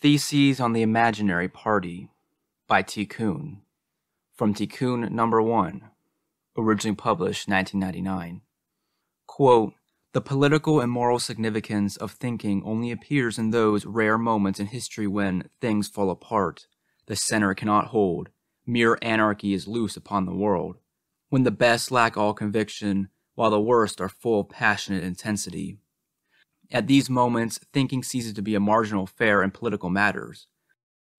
Theses on the Imaginary Party by T. Tiqqun. From T. Tiqqun number 1, originally published 1999. Quote, the political and moral significance of thinking only appears in those rare moments in history when things fall apart, the center cannot hold, mere anarchy is loose upon the world, when the best lack all conviction, while the worst are full of passionate intensity. At these moments, thinking ceases to be a marginal affair in political matters.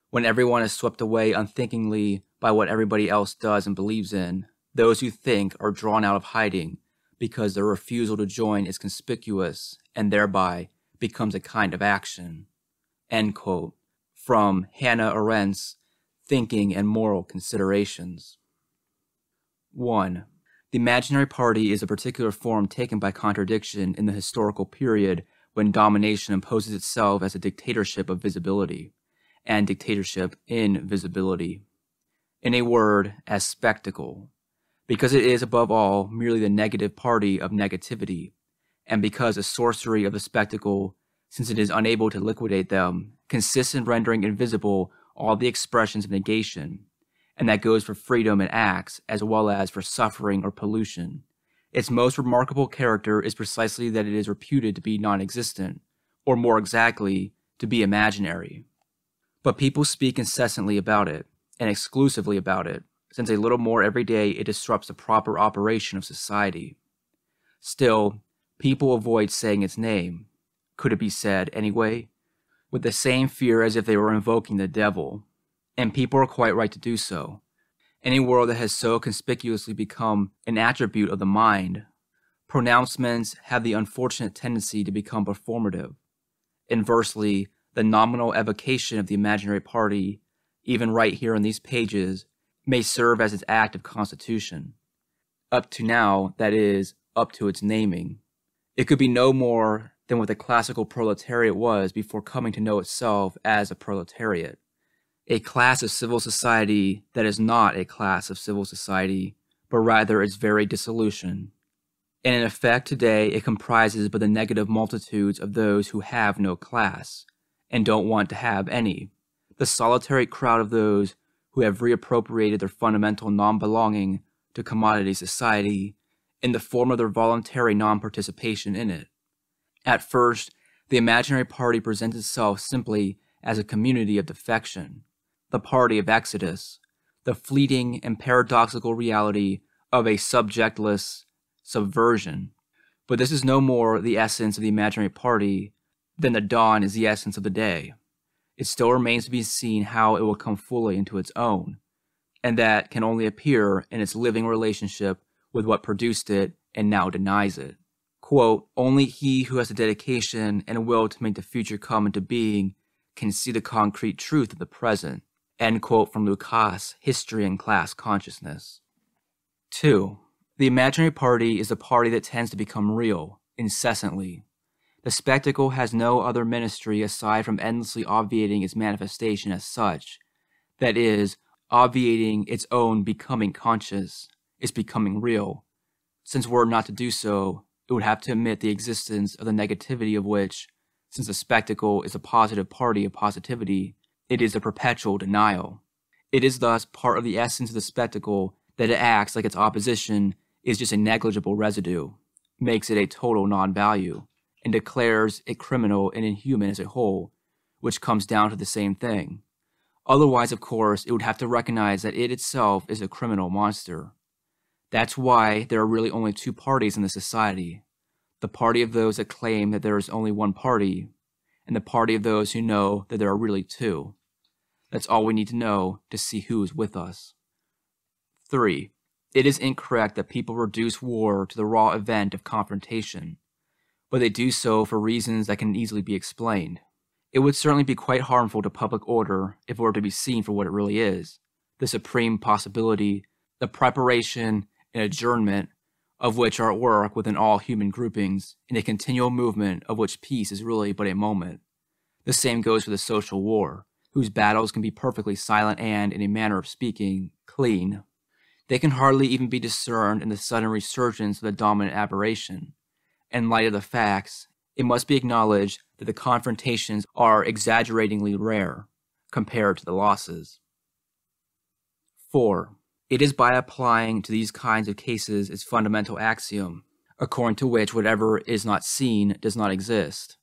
When everyone is swept away unthinkingly by what everybody else does and believes in, those who think are drawn out of hiding because their refusal to join is conspicuous and thereby becomes a kind of action. End quote. From Hannah Arendt's Thinking and Moral Considerations. 1. The imaginary party is a particular form taken by contradiction in the historical period when domination imposes itself as a dictatorship of visibility and dictatorship in visibility. In a word, as spectacle because it is above all merely the negative party of negativity, and because the sorcery of the spectacle, since it is unable to liquidate them, consists in rendering invisible all the expressions of negation, and that goes for freedom and acts as well as for suffering or pollution. Its most remarkable character is precisely that it is reputed to be non existent, or more exactly, to be imaginary. But people speak incessantly about it, and exclusively about it, since a little more every day it disrupts the proper operation of society. Still, people avoid saying its name. Could it be said, anyway? With the same fear as if they were invoking the devil. And people are quite right to do so. In a world that has so conspicuously become an attribute of the mind, pronouncements have the unfortunate tendency to become performative. Inversely, the nominal evocation of the imaginary party, even right here in these pages, may serve as its act of constitution. Up to now, that is, up to its naming. It could be no more than what the classical proletariat was before coming to know itself as a proletariat. A class of civil society that is not a class of civil society, but rather its very dissolution. And in effect, today, it comprises but the negative multitudes of those who have no class, and don't want to have any. The solitary crowd of those who have reappropriated their fundamental non belonging to commodity society in the form of their voluntary non participation in it. At first, the imaginary party presents itself simply as a community of defection, the party of exodus, the fleeting and paradoxical reality of a subjectless subversion. But this is no more the essence of the imaginary party than the dawn is the essence of the day it still remains to be seen how it will come fully into its own, and that can only appear in its living relationship with what produced it and now denies it. Quote, only he who has the dedication and will to make the future come into being can see the concrete truth of the present. End quote from Lukács, History and Class Consciousness. 2. The imaginary party is a party that tends to become real, incessantly, the spectacle has no other ministry aside from endlessly obviating its manifestation as such. That is, obviating its own becoming conscious, its becoming real. Since were it not to do so, it would have to admit the existence of the negativity of which, since the spectacle is a positive party of positivity, it is a perpetual denial. It is thus part of the essence of the spectacle that it acts like its opposition is just a negligible residue, makes it a total non value and declares it criminal and inhuman as a whole, which comes down to the same thing. Otherwise, of course, it would have to recognize that it itself is a criminal monster. That's why there are really only two parties in the society the party of those that claim that there is only one party, and the party of those who know that there are really two. That's all we need to know to see who is with us. 3. It is incorrect that people reduce war to the raw event of confrontation but they do so for reasons that can easily be explained. It would certainly be quite harmful to public order if it were to be seen for what it really is the supreme possibility, the preparation and adjournment of which are at work within all human groupings, in a continual movement of which peace is really but a moment. The same goes for the social war, whose battles can be perfectly silent and, in a manner of speaking, clean. They can hardly even be discerned in the sudden resurgence of the dominant aberration, in light of the facts, it must be acknowledged that the confrontations are exaggeratingly rare compared to the losses. 4. It is by applying to these kinds of cases its fundamental axiom, according to which whatever is not seen does not exist,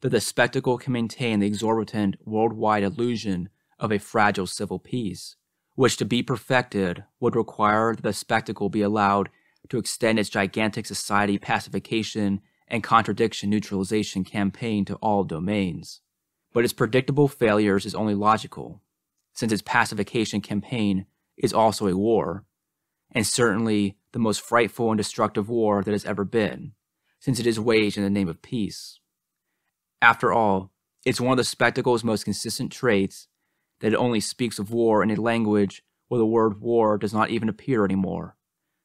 that the spectacle can maintain the exorbitant worldwide illusion of a fragile civil peace, which to be perfected would require that the spectacle be allowed to extend its gigantic society pacification and contradiction neutralization campaign to all domains. But its predictable failures is only logical, since its pacification campaign is also a war, and certainly the most frightful and destructive war that has ever been, since it is waged in the name of peace. After all, it's one of the spectacle's most consistent traits that it only speaks of war in a language where the word war does not even appear anymore,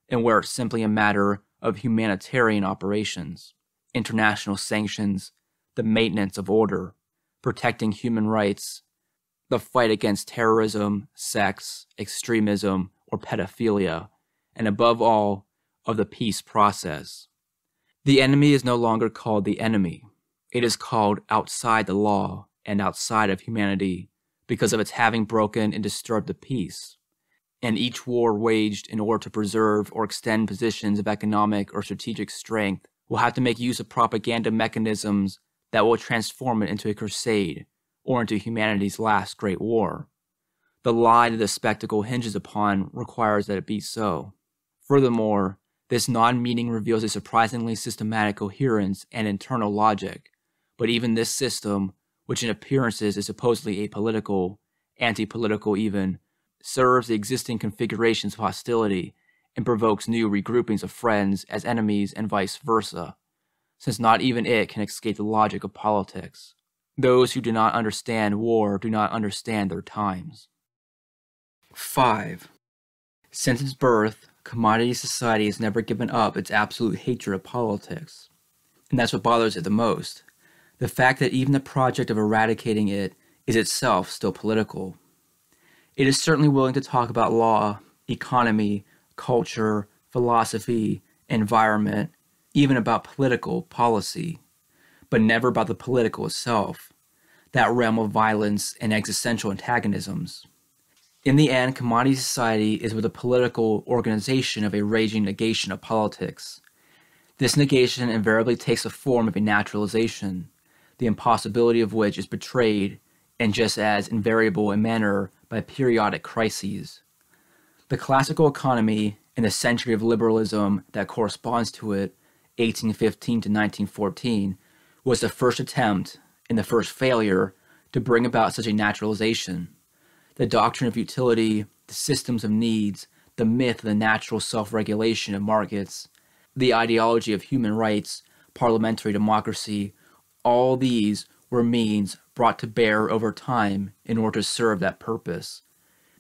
and where it's simply a matter of humanitarian operations, international sanctions, the maintenance of order, protecting human rights, the fight against terrorism, sex, extremism, or pedophilia, and above all, of the peace process. The enemy is no longer called the enemy. It is called outside the law and outside of humanity because of its having broken and disturbed the peace. And each war waged in order to preserve or extend positions of economic or strategic strength will have to make use of propaganda mechanisms that will transform it into a crusade or into humanity's last great war. The lie that the spectacle hinges upon requires that it be so. Furthermore, this non meaning reveals a surprisingly systematic coherence and internal logic, but even this system which in appearances is supposedly apolitical, anti political even, serves the existing configurations of hostility and provokes new regroupings of friends as enemies and vice versa, since not even it can escape the logic of politics. Those who do not understand war do not understand their times. 5. Since its birth, commodity society has never given up its absolute hatred of politics. And that's what bothers it the most the fact that even the project of eradicating it is itself still political. It is certainly willing to talk about law, economy, culture, philosophy, environment, even about political policy, but never about the political itself, that realm of violence and existential antagonisms. In the end, commodity society is but a political organization of a raging negation of politics. This negation invariably takes the form of a naturalization, the impossibility of which is betrayed and just as invariable in manner by periodic crises. The classical economy and the century of liberalism that corresponds to it, 1815 to 1914, was the first attempt and the first failure to bring about such a naturalization. The doctrine of utility, the systems of needs, the myth of the natural self regulation of markets, the ideology of human rights, parliamentary democracy, all these were means brought to bear over time in order to serve that purpose.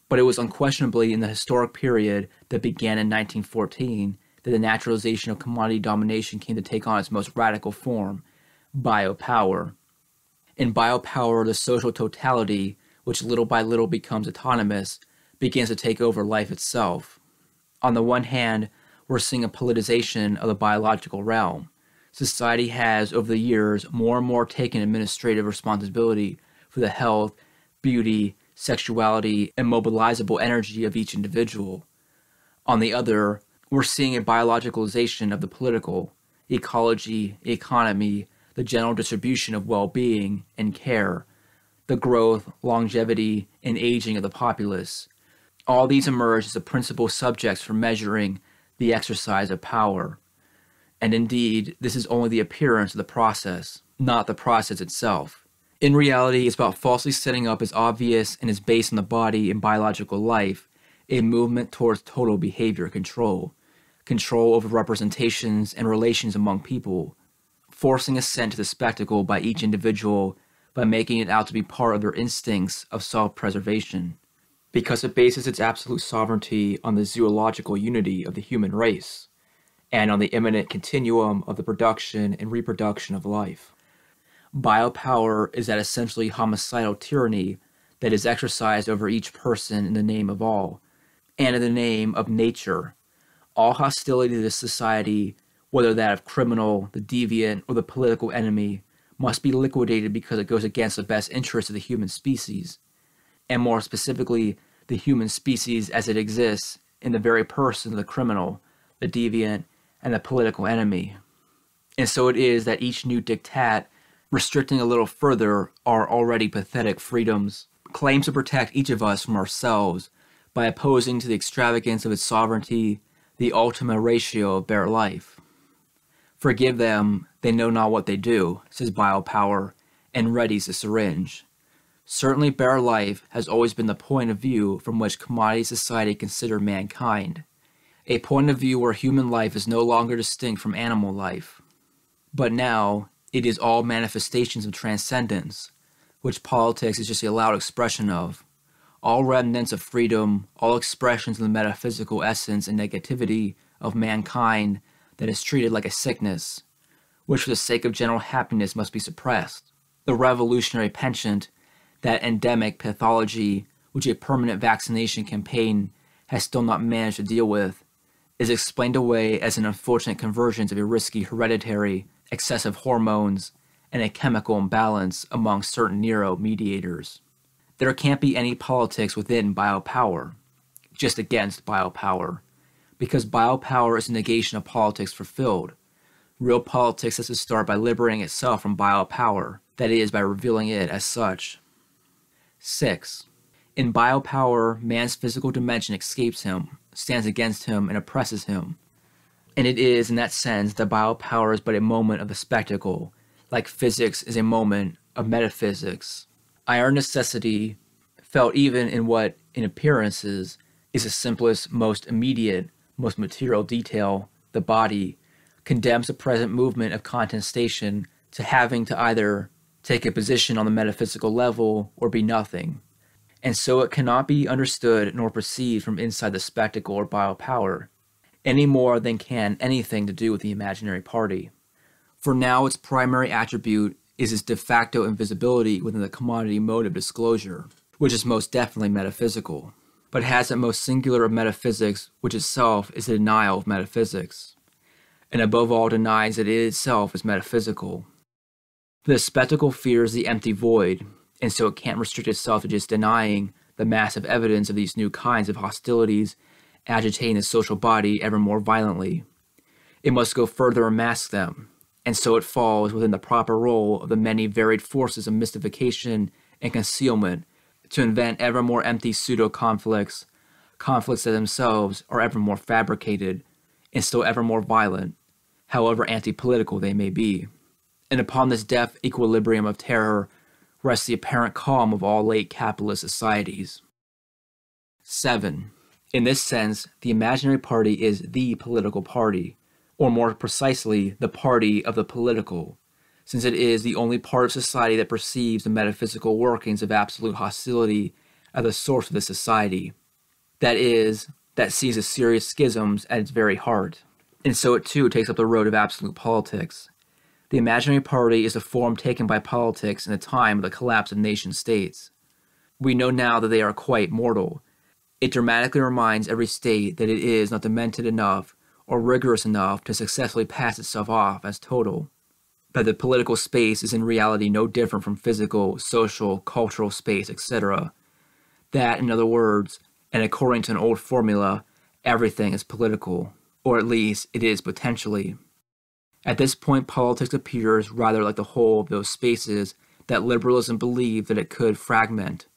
But it was unquestionably in the historic period that began in 1914 that the naturalization of commodity domination came to take on its most radical form biopower. In biopower, the social totality, which little by little becomes autonomous, begins to take over life itself. On the one hand, we're seeing a politicization of the biological realm society has, over the years, more and more taken administrative responsibility for the health, beauty, sexuality, and mobilizable energy of each individual. On the other, we're seeing a biologicalization of the political, ecology, economy, the general distribution of well being and care, the growth, longevity, and aging of the populace. All these emerge as the principal subjects for measuring the exercise of power. And indeed, this is only the appearance of the process, not the process itself. In reality, it's about falsely setting up as obvious and as based on the body and biological life a movement towards total behavior control, control over representations and relations among people, forcing assent to the spectacle by each individual by making it out to be part of their instincts of self preservation, because it bases its absolute sovereignty on the zoological unity of the human race and on the imminent continuum of the production and reproduction of life. Biopower is that essentially homicidal tyranny that is exercised over each person in the name of all, and in the name of nature. All hostility to this society, whether that of criminal, the deviant, or the political enemy, must be liquidated because it goes against the best interests of the human species, and more specifically, the human species as it exists in the very person of the criminal, the deviant, and the political enemy. And so it is that each new diktat, restricting a little further our already pathetic freedoms, claims to protect each of us from ourselves by opposing to the extravagance of its sovereignty the ultima ratio of bare life. Forgive them, they know not what they do, says biopower, and readies the syringe. Certainly, bare life has always been the point of view from which commodity society considered mankind, a point of view where human life is no longer distinct from animal life. But now, it is all manifestations of transcendence, which politics is just a loud expression of. All remnants of freedom, all expressions of the metaphysical essence and negativity of mankind that is treated like a sickness, which for the sake of general happiness must be suppressed. The revolutionary penchant that endemic pathology, which a permanent vaccination campaign has still not managed to deal with, is explained away as an unfortunate convergence of a risky hereditary, excessive hormones, and a chemical imbalance among certain neuromediators. There can't be any politics within biopower, just against biopower, because biopower is a negation of politics fulfilled. Real politics has to start by liberating itself from biopower, that is, by revealing it as such. 6. In biopower, man's physical dimension escapes him, stands against him, and oppresses him. And it is, in that sense, that biopower is but a moment of the spectacle, like physics is a moment of metaphysics. Iron necessity, felt even in what, in appearances, is the simplest, most immediate, most material detail, the body, condemns the present movement of contestation to having to either take a position on the metaphysical level, or be nothing. And so it cannot be understood nor perceived from inside the spectacle or biopower, any more than can anything to do with the imaginary party. For now, its primary attribute is its de facto invisibility within the commodity mode of disclosure, which is most definitely metaphysical, but has that most singular of metaphysics, which itself is the denial of metaphysics, and above all denies that it itself is metaphysical, the spectacle fears the empty void, and so it can't restrict itself to just denying the massive evidence of these new kinds of hostilities agitating the social body ever more violently. It must go further and mask them, and so it falls within the proper role of the many varied forces of mystification and concealment to invent ever more empty pseudo conflicts, conflicts that themselves are ever more fabricated and still ever more violent, however anti political they may be and upon this deaf equilibrium of terror rests the apparent calm of all late capitalist societies. 7. In this sense, the imaginary party is the political party, or more precisely, the party of the political, since it is the only part of society that perceives the metaphysical workings of absolute hostility at the source of the society. That is, that sees the serious schisms at its very heart. And so it too takes up the road of absolute politics, the imaginary party is a form taken by politics in the time of the collapse of nation states. We know now that they are quite mortal. It dramatically reminds every state that it is not demented enough or rigorous enough to successfully pass itself off as total. But the political space is in reality no different from physical, social, cultural space, etc. That, in other words, and according to an old formula, everything is political, or at least it is potentially. At this point, politics appears rather like the whole of those spaces that liberalism believed that it could fragment,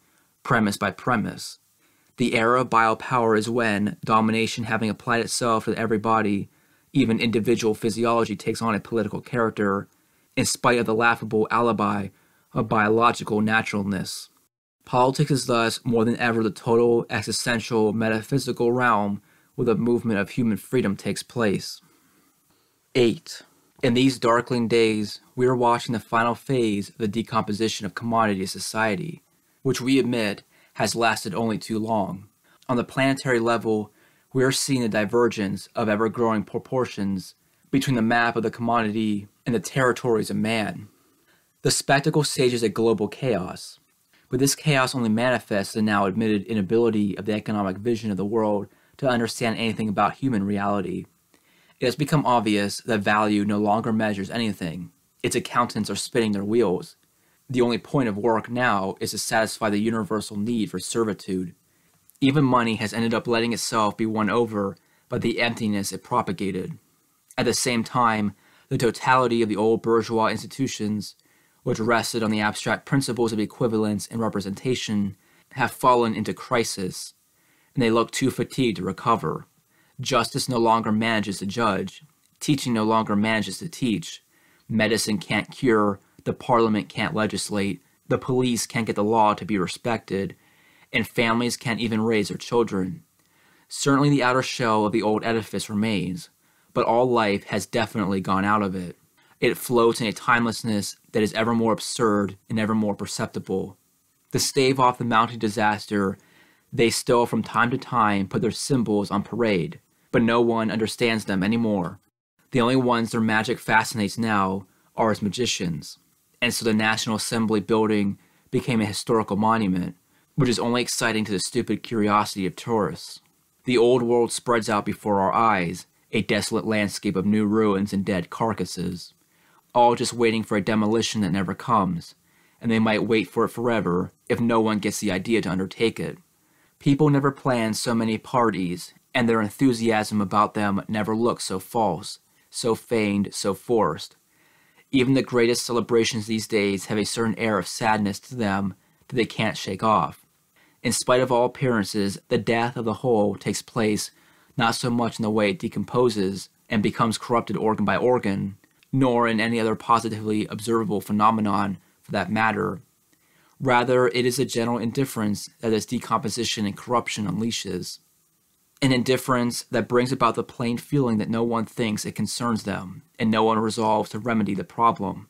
premise by premise. The era of biopower is when, domination having applied itself to everybody, even individual physiology takes on a political character, in spite of the laughable alibi of biological naturalness. Politics is thus more than ever the total existential metaphysical realm where the movement of human freedom takes place. 8. In these darkling days, we are watching the final phase of the decomposition of commodity society, which we admit has lasted only too long. On the planetary level, we are seeing a divergence of ever growing proportions between the map of the commodity and the territories of man. The spectacle stages a global chaos, but this chaos only manifests the now admitted inability of the economic vision of the world to understand anything about human reality. It has become obvious that value no longer measures anything, its accountants are spinning their wheels. The only point of work now is to satisfy the universal need for servitude. Even money has ended up letting itself be won over by the emptiness it propagated. At the same time, the totality of the old bourgeois institutions, which rested on the abstract principles of equivalence and representation, have fallen into crisis, and they look too fatigued to recover. Justice no longer manages to judge, teaching no longer manages to teach, medicine can't cure, the parliament can't legislate, the police can't get the law to be respected, and families can't even raise their children. Certainly the outer shell of the old edifice remains, but all life has definitely gone out of it. It floats in a timelessness that is ever more absurd and ever more perceptible. To stave off the mounting disaster, they still from time to time put their symbols on parade, but no one understands them anymore. The only ones their magic fascinates now are as magicians. And so the National Assembly building became a historical monument, which is only exciting to the stupid curiosity of tourists. The old world spreads out before our eyes, a desolate landscape of new ruins and dead carcasses, all just waiting for a demolition that never comes, and they might wait for it forever if no one gets the idea to undertake it. People never plan so many parties, and their enthusiasm about them never looks so false, so feigned, so forced. Even the greatest celebrations these days have a certain air of sadness to them that they can't shake off. In spite of all appearances, the death of the whole takes place not so much in the way it decomposes and becomes corrupted organ by organ, nor in any other positively observable phenomenon for that matter. Rather, it is a general indifference that this decomposition and corruption unleashes. An indifference that brings about the plain feeling that no one thinks it concerns them, and no one resolves to remedy the problem.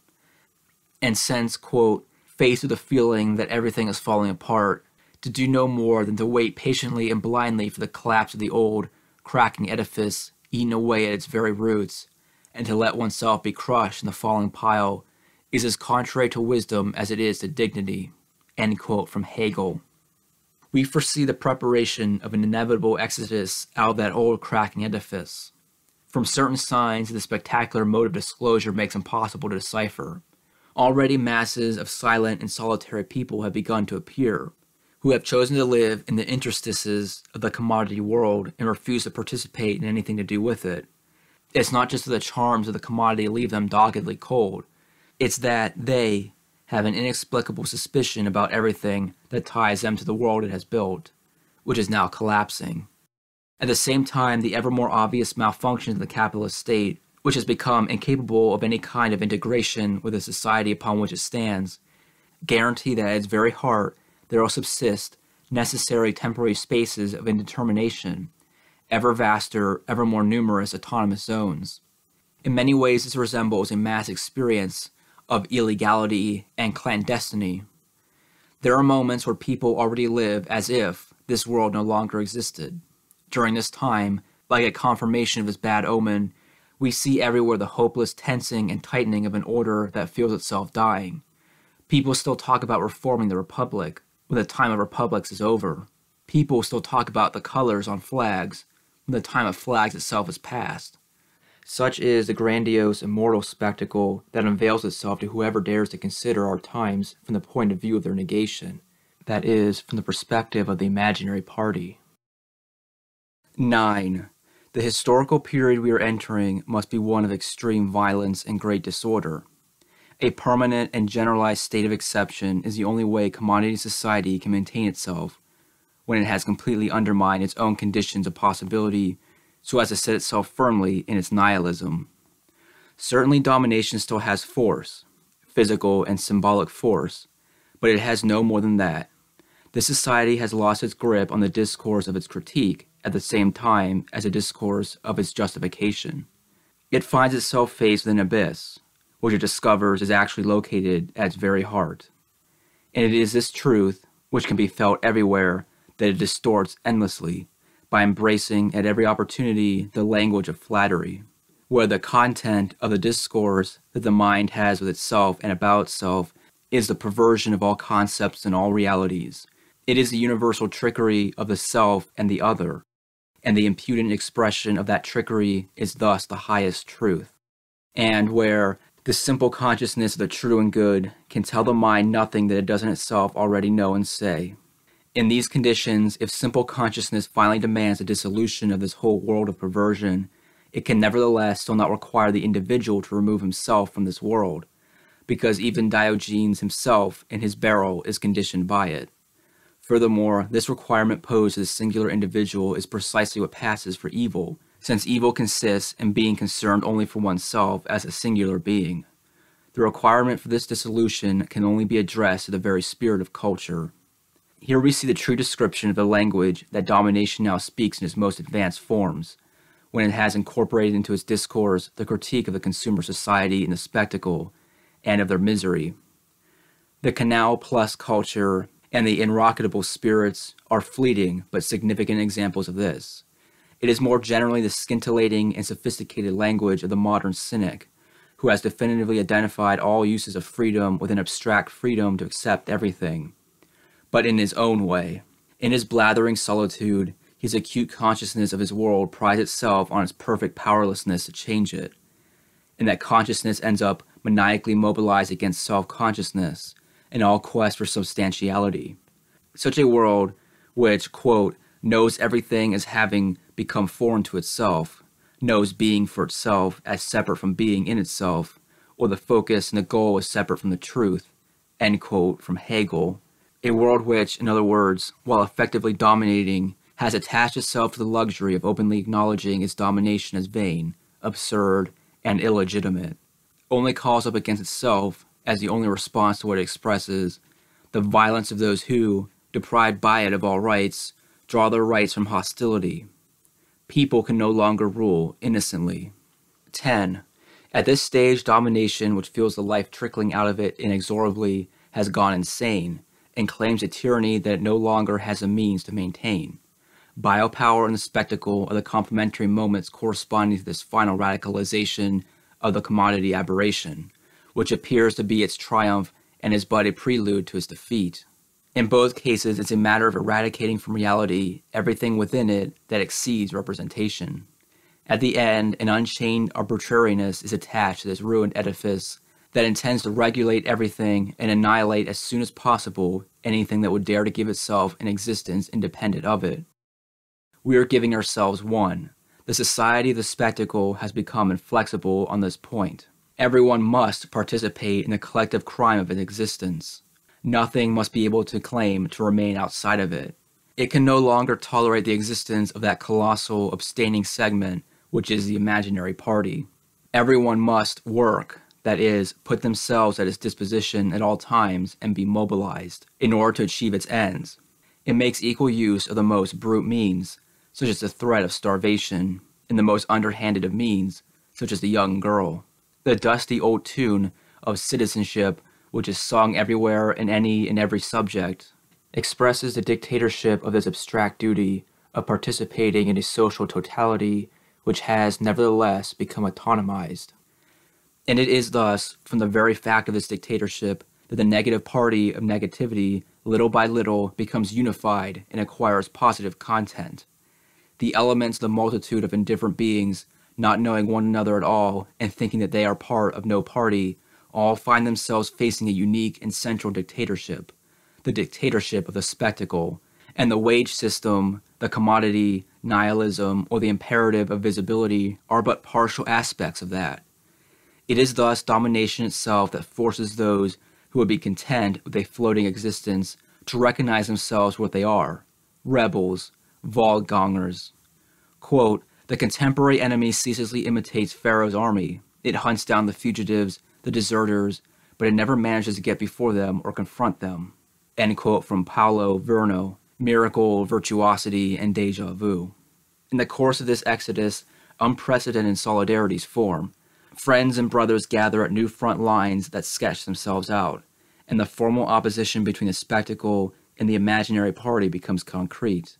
And since, quote, faced with the feeling that everything is falling apart, to do no more than to wait patiently and blindly for the collapse of the old, cracking edifice eaten away at its very roots, and to let oneself be crushed in the falling pile is as contrary to wisdom as it is to dignity. End quote from Hegel. We foresee the preparation of an inevitable exodus out of that old cracking edifice. From certain signs, the spectacular mode of disclosure makes impossible to decipher. Already masses of silent and solitary people have begun to appear, who have chosen to live in the interstices of the commodity world and refuse to participate in anything to do with it. It's not just that the charms of the commodity leave them doggedly cold, it's that they have an inexplicable suspicion about everything that ties them to the world it has built, which is now collapsing. At the same time, the ever more obvious malfunctions of the capitalist state, which has become incapable of any kind of integration with the society upon which it stands, guarantee that at its very heart there will subsist necessary temporary spaces of indetermination, ever vaster, ever more numerous autonomous zones. In many ways, this resembles a mass experience of illegality and clandestiny. There are moments where people already live as if this world no longer existed. During this time, like a confirmation of this bad omen, we see everywhere the hopeless tensing and tightening of an order that feels itself dying. People still talk about reforming the republic, when the time of republics is over. People still talk about the colors on flags when the time of flags itself is past. Such is the grandiose, immortal spectacle that unveils itself to whoever dares to consider our times from the point of view of their negation, that is, from the perspective of the imaginary party. 9. The historical period we are entering must be one of extreme violence and great disorder. A permanent and generalized state of exception is the only way commodity society can maintain itself when it has completely undermined its own conditions of possibility so as to set itself firmly in its nihilism. Certainly, domination still has force, physical and symbolic force, but it has no more than that. This society has lost its grip on the discourse of its critique at the same time as the discourse of its justification. It finds itself faced with an abyss, which it discovers is actually located at its very heart. And it is this truth, which can be felt everywhere, that it distorts endlessly by embracing at every opportunity the language of flattery, where the content of the discourse that the mind has with itself and about itself is the perversion of all concepts and all realities. It is the universal trickery of the self and the other, and the impudent expression of that trickery is thus the highest truth. And where the simple consciousness of the true and good can tell the mind nothing that it doesn't itself already know and say. In these conditions, if simple consciousness finally demands the dissolution of this whole world of perversion, it can nevertheless still not require the individual to remove himself from this world, because even Diogenes himself in his barrel is conditioned by it. Furthermore, this requirement posed to the singular individual is precisely what passes for evil, since evil consists in being concerned only for oneself as a singular being. The requirement for this dissolution can only be addressed to the very spirit of culture. Here we see the true description of the language that domination now speaks in its most advanced forms when it has incorporated into its discourse the critique of the consumer society and the spectacle and of their misery. The canal plus culture and the ineradicable spirits are fleeting but significant examples of this. It is more generally the scintillating and sophisticated language of the modern cynic, who has definitively identified all uses of freedom with an abstract freedom to accept everything, but in his own way. In his blathering solitude, his acute consciousness of his world prides itself on its perfect powerlessness to change it, and that consciousness ends up maniacally mobilized against self consciousness and all quest for substantiality. Such a world which, quote, knows everything as having become foreign to itself, knows being for itself as separate from being in itself, or the focus and the goal is separate from the truth, end quote, from Hegel. A world which, in other words, while effectively dominating has attached itself to the luxury of openly acknowledging its domination as vain, absurd, and illegitimate, only calls up against itself as the only response to what it expresses the violence of those who, deprived by it of all rights, draw their rights from hostility. People can no longer rule innocently. 10. At this stage, domination, which feels the life trickling out of it inexorably, has gone insane and claims a tyranny that it no longer has a means to maintain. Biopower and the spectacle are the complementary moments corresponding to this final radicalization of the commodity aberration, which appears to be its triumph and is but a prelude to its defeat. In both cases, it's a matter of eradicating from reality everything within it that exceeds representation. At the end, an unchained arbitrariness is attached to this ruined edifice that intends to regulate everything and annihilate as soon as possible anything that would dare to give itself an existence independent of it we are giving ourselves one. The society of the spectacle has become inflexible on this point. Everyone must participate in the collective crime of its existence. Nothing must be able to claim to remain outside of it. It can no longer tolerate the existence of that colossal abstaining segment which is the imaginary party. Everyone must work, that is, put themselves at its disposition at all times and be mobilized in order to achieve its ends. It makes equal use of the most brute means, such as the threat of starvation, and the most underhanded of means, such as the young girl. The dusty old tune of citizenship, which is sung everywhere in any and every subject, expresses the dictatorship of this abstract duty of participating in a social totality which has nevertheless become autonomized. And it is thus, from the very fact of this dictatorship, that the negative party of negativity, little by little, becomes unified and acquires positive content the elements, the multitude of indifferent beings, not knowing one another at all and thinking that they are part of no party, all find themselves facing a unique and central dictatorship the dictatorship of the spectacle, and the wage system, the commodity, nihilism, or the imperative of visibility are but partial aspects of that. It is thus domination itself that forces those who would be content with a floating existence to recognize themselves what they are rebels, Waldgängers. Quote, the contemporary enemy ceaselessly imitates Pharaoh's army. It hunts down the fugitives, the deserters, but it never manages to get before them or confront them. End quote from Paolo Virno, Miracle, Virtuosity, and Deja Vu. In the course of this exodus, unprecedented solidarities form. Friends and brothers gather at new front lines that sketch themselves out, and the formal opposition between the spectacle and the imaginary party becomes concrete.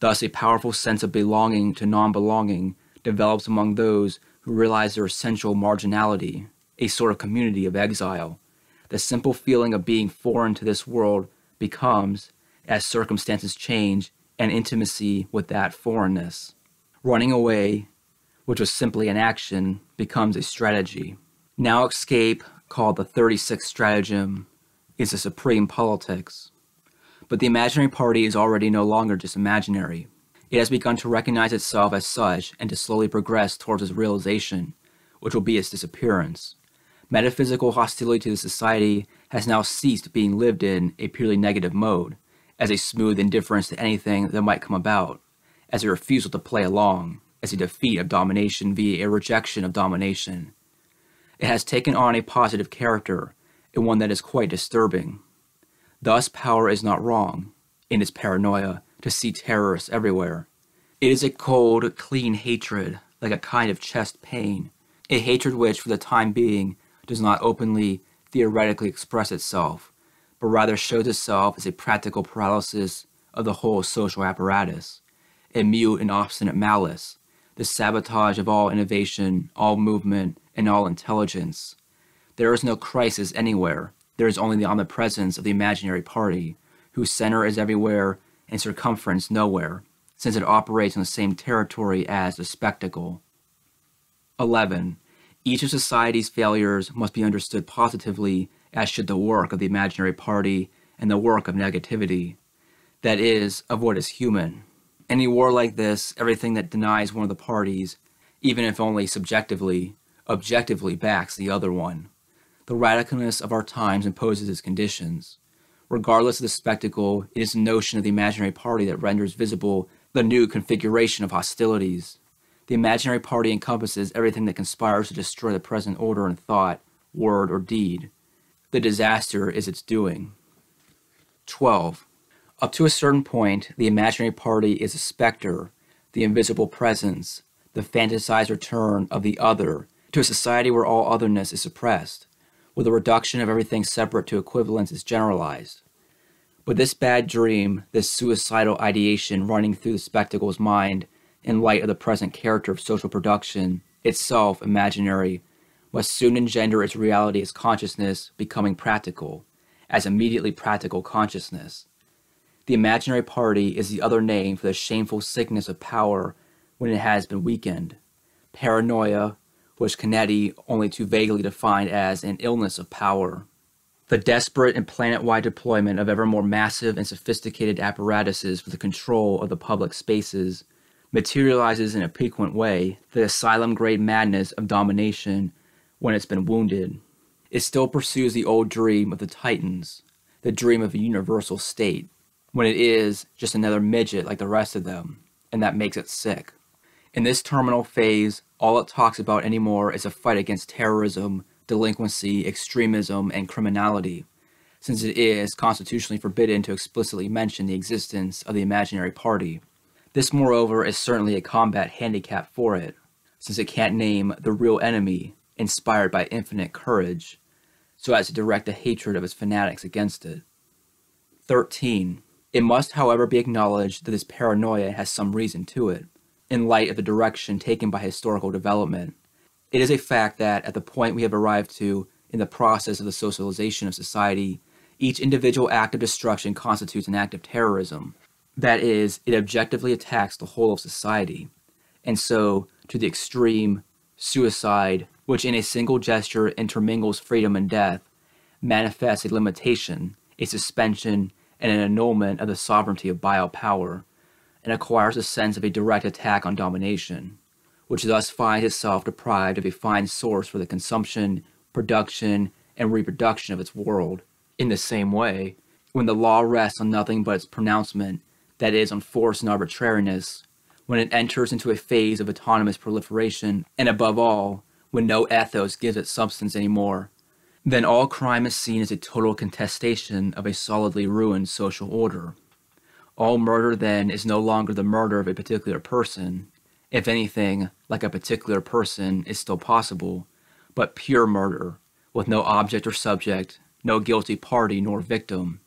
Thus, a powerful sense of belonging to non belonging develops among those who realize their essential marginality, a sort of community of exile. The simple feeling of being foreign to this world becomes, as circumstances change, an intimacy with that foreignness. Running away, which was simply an action, becomes a strategy. Now escape, called the 36th stratagem, is the supreme politics. But the imaginary party is already no longer just imaginary. It has begun to recognize itself as such and to slowly progress towards its realization, which will be its disappearance. Metaphysical hostility to the society has now ceased being lived in a purely negative mode, as a smooth indifference to anything that might come about, as a refusal to play along, as a defeat of domination via a rejection of domination. It has taken on a positive character, and one that is quite disturbing. Thus, power is not wrong, in its paranoia, to see terrorists everywhere. It is a cold, clean hatred, like a kind of chest pain, a hatred which, for the time being, does not openly, theoretically express itself, but rather shows itself as a practical paralysis of the whole social apparatus, a mute and obstinate malice, the sabotage of all innovation, all movement, and all intelligence. There is no crisis anywhere. There is only the omnipresence of the imaginary party, whose center is everywhere and circumference nowhere, since it operates on the same territory as the spectacle. 11. Each of society's failures must be understood positively, as should the work of the imaginary party and the work of negativity. That is, of what is human. Any war like this, everything that denies one of the parties, even if only subjectively, objectively backs the other one. The radicalness of our times imposes its conditions. Regardless of the spectacle, it is the notion of the imaginary party that renders visible the new configuration of hostilities. The imaginary party encompasses everything that conspires to destroy the present order in thought, word, or deed. The disaster is its doing. 12. Up to a certain point, the imaginary party is a specter, the invisible presence, the fantasized return of the other to a society where all otherness is suppressed, where the reduction of everything separate to equivalence is generalized. But this bad dream, this suicidal ideation running through the spectacle's mind in light of the present character of social production, itself imaginary, must soon engender its reality as consciousness becoming practical, as immediately practical consciousness. The imaginary party is the other name for the shameful sickness of power when it has been weakened. Paranoia, which Canetti only too vaguely defined as an illness of power. The desperate and planet wide deployment of ever more massive and sophisticated apparatuses for the control of the public spaces materializes in a piquant way the asylum grade madness of domination when it's been wounded. It still pursues the old dream of the Titans, the dream of a universal state, when it is just another midget like the rest of them, and that makes it sick. In this terminal phase, all it talks about anymore is a fight against terrorism, delinquency, extremism, and criminality, since it is constitutionally forbidden to explicitly mention the existence of the imaginary party. This, moreover, is certainly a combat handicap for it, since it can't name the real enemy inspired by infinite courage, so as to direct the hatred of its fanatics against it. 13. It must, however, be acknowledged that this paranoia has some reason to it, in light of the direction taken by historical development. It is a fact that, at the point we have arrived to in the process of the socialization of society, each individual act of destruction constitutes an act of terrorism, that is, it objectively attacks the whole of society. And so, to the extreme, suicide, which in a single gesture intermingles freedom and death, manifests a limitation, a suspension, and an annulment of the sovereignty of biopower, and acquires a sense of a direct attack on domination, which thus finds itself deprived of a fine source for the consumption, production, and reproduction of its world. In the same way, when the law rests on nothing but its pronouncement, that is, on force and arbitrariness, when it enters into a phase of autonomous proliferation, and above all, when no ethos gives it substance anymore, then all crime is seen as a total contestation of a solidly ruined social order. All murder, then, is no longer the murder of a particular person. If anything, like a particular person is still possible, but pure murder, with no object or subject, no guilty party nor victim,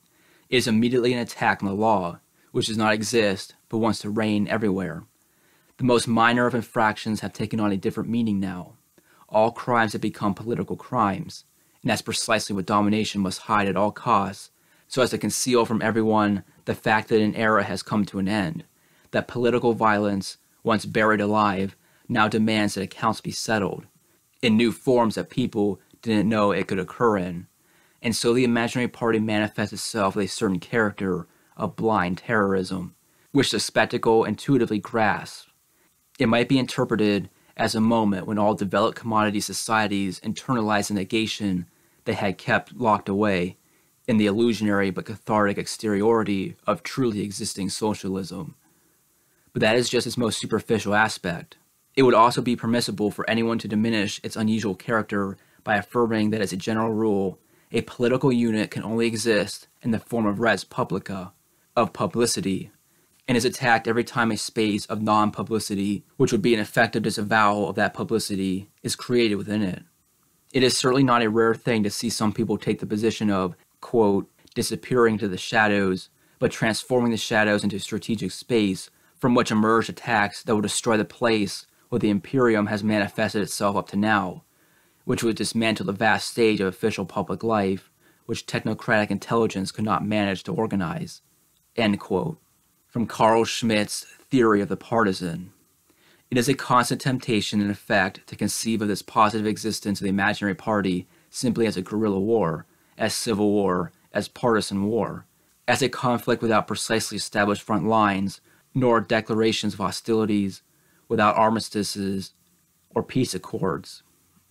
is immediately an attack on the law which does not exist but wants to reign everywhere. The most minor of infractions have taken on a different meaning now. All crimes have become political crimes, and that's precisely what domination must hide at all costs, so as to conceal from everyone the fact that an era has come to an end, that political violence, once buried alive, now demands that accounts be settled. in new forms that people didn't know it could occur in. And so the imaginary party manifests itself with a certain character of blind terrorism, which the spectacle intuitively grasps. It might be interpreted as a moment when all developed commodity societies internalize the negation they had kept locked away in the illusionary but cathartic exteriority of truly existing socialism. But that is just its most superficial aspect. It would also be permissible for anyone to diminish its unusual character by affirming that, as a general rule, a political unit can only exist in the form of res publica, of publicity, and is attacked every time a space of non publicity, which would be an effective disavowal of that publicity, is created within it. It is certainly not a rare thing to see some people take the position of, quote, disappearing into the shadows, but transforming the shadows into strategic space from which emerge attacks that will destroy the place where the Imperium has manifested itself up to now, which would dismantle the vast stage of official public life, which technocratic intelligence could not manage to organize. End quote. From Carl Schmitt's Theory of the Partisan. It is a constant temptation, in effect, to conceive of this positive existence of the imaginary party simply as a guerrilla war, as civil war, as partisan war, as a conflict without precisely established front lines, nor declarations of hostilities, without armistices or peace accords.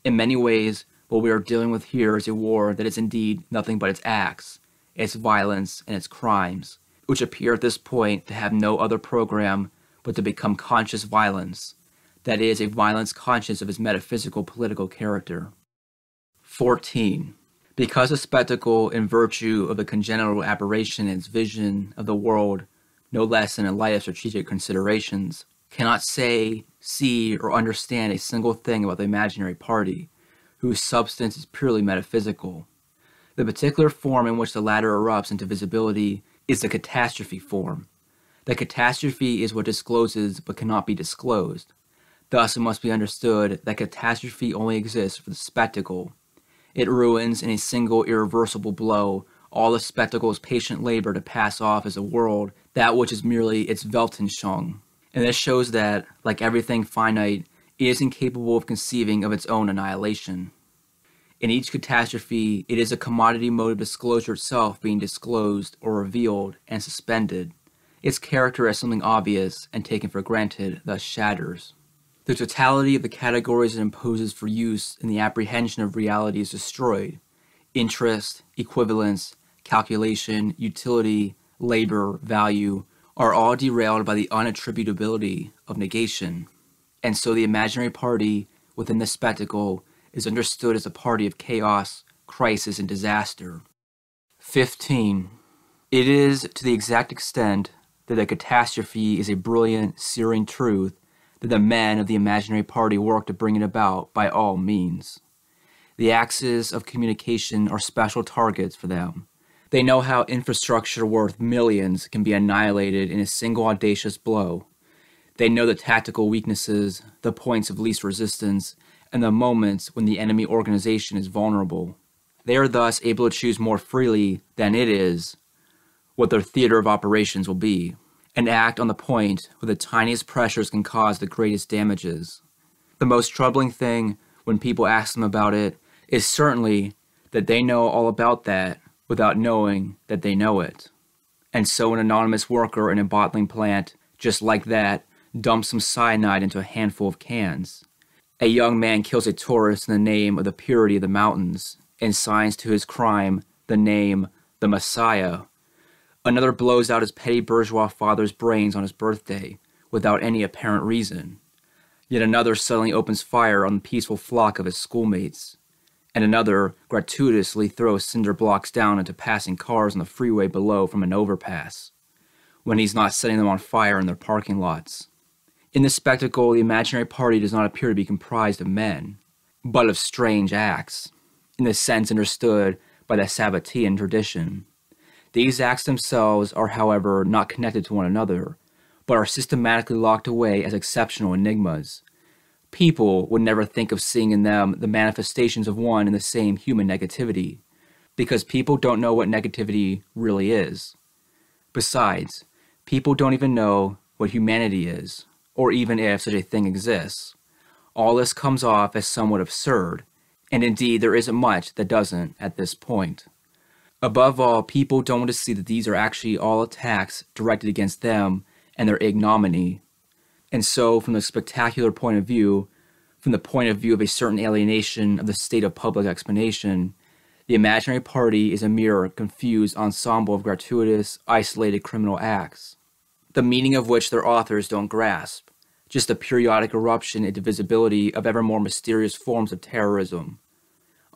In many ways, what we are dealing with here is a war that is indeed nothing but its acts, its violence, and its crimes, which appear at this point to have no other program but to become conscious violence, that is, a violence conscious of its metaphysical political character. 14. Because a spectacle, in virtue of the congenital aberration in its vision of the world, no less than in light of strategic considerations, cannot say, see, or understand a single thing about the imaginary party, whose substance is purely metaphysical. The particular form in which the latter erupts into visibility is the catastrophe form, the catastrophe is what discloses but cannot be disclosed. Thus, it must be understood that catastrophe only exists for the spectacle. It ruins in a single irreversible blow all the spectacle's patient labor to pass off as a world that which is merely its Weltanschauung. And this shows that, like everything finite, it is incapable of conceiving of its own annihilation. In each catastrophe, it is a commodity mode of disclosure itself being disclosed or revealed and suspended. Its character as something obvious and taken for granted thus shatters. The totality of the categories it imposes for use in the apprehension of reality is destroyed. Interest, equivalence, calculation, utility, labor, value are all derailed by the unattributability of negation. And so the imaginary party within the spectacle is understood as a party of chaos, crisis, and disaster. 15. It is to the exact extent that the catastrophe is a brilliant, searing truth that the men of the imaginary party work to bring it about by all means. The axes of communication are special targets for them. They know how infrastructure worth millions can be annihilated in a single audacious blow. They know the tactical weaknesses, the points of least resistance, and the moments when the enemy organization is vulnerable. They are thus able to choose more freely than it is what their theater of operations will be, and act on the point where the tiniest pressures can cause the greatest damages. The most troubling thing when people ask them about it is certainly that they know all about that without knowing that they know it. And so an anonymous worker in a bottling plant, just like that, dumps some cyanide into a handful of cans. A young man kills a tourist in the name of the purity of the mountains and signs to his crime the name the Messiah Another blows out his petty bourgeois father's brains on his birthday without any apparent reason. Yet another suddenly opens fire on the peaceful flock of his schoolmates. And another gratuitously throws cinder blocks down into passing cars on the freeway below from an overpass, when he's not setting them on fire in their parking lots. In this spectacle, the imaginary party does not appear to be comprised of men, but of strange acts, in the sense understood by the Sabbatean tradition. These acts themselves are, however, not connected to one another, but are systematically locked away as exceptional enigmas. People would never think of seeing in them the manifestations of one and the same human negativity, because people don't know what negativity really is. Besides, people don't even know what humanity is, or even if such a thing exists. all this comes off as somewhat absurd, and indeed there isn't much that doesn't at this point. Above all, people don't want to see that these are actually all attacks directed against them and their ignominy. And so, from the spectacular point of view, from the point of view of a certain alienation of the state of public explanation, the imaginary party is a mere confused ensemble of gratuitous, isolated criminal acts, the meaning of which their authors don't grasp, just a periodic eruption into visibility of ever more mysterious forms of terrorism.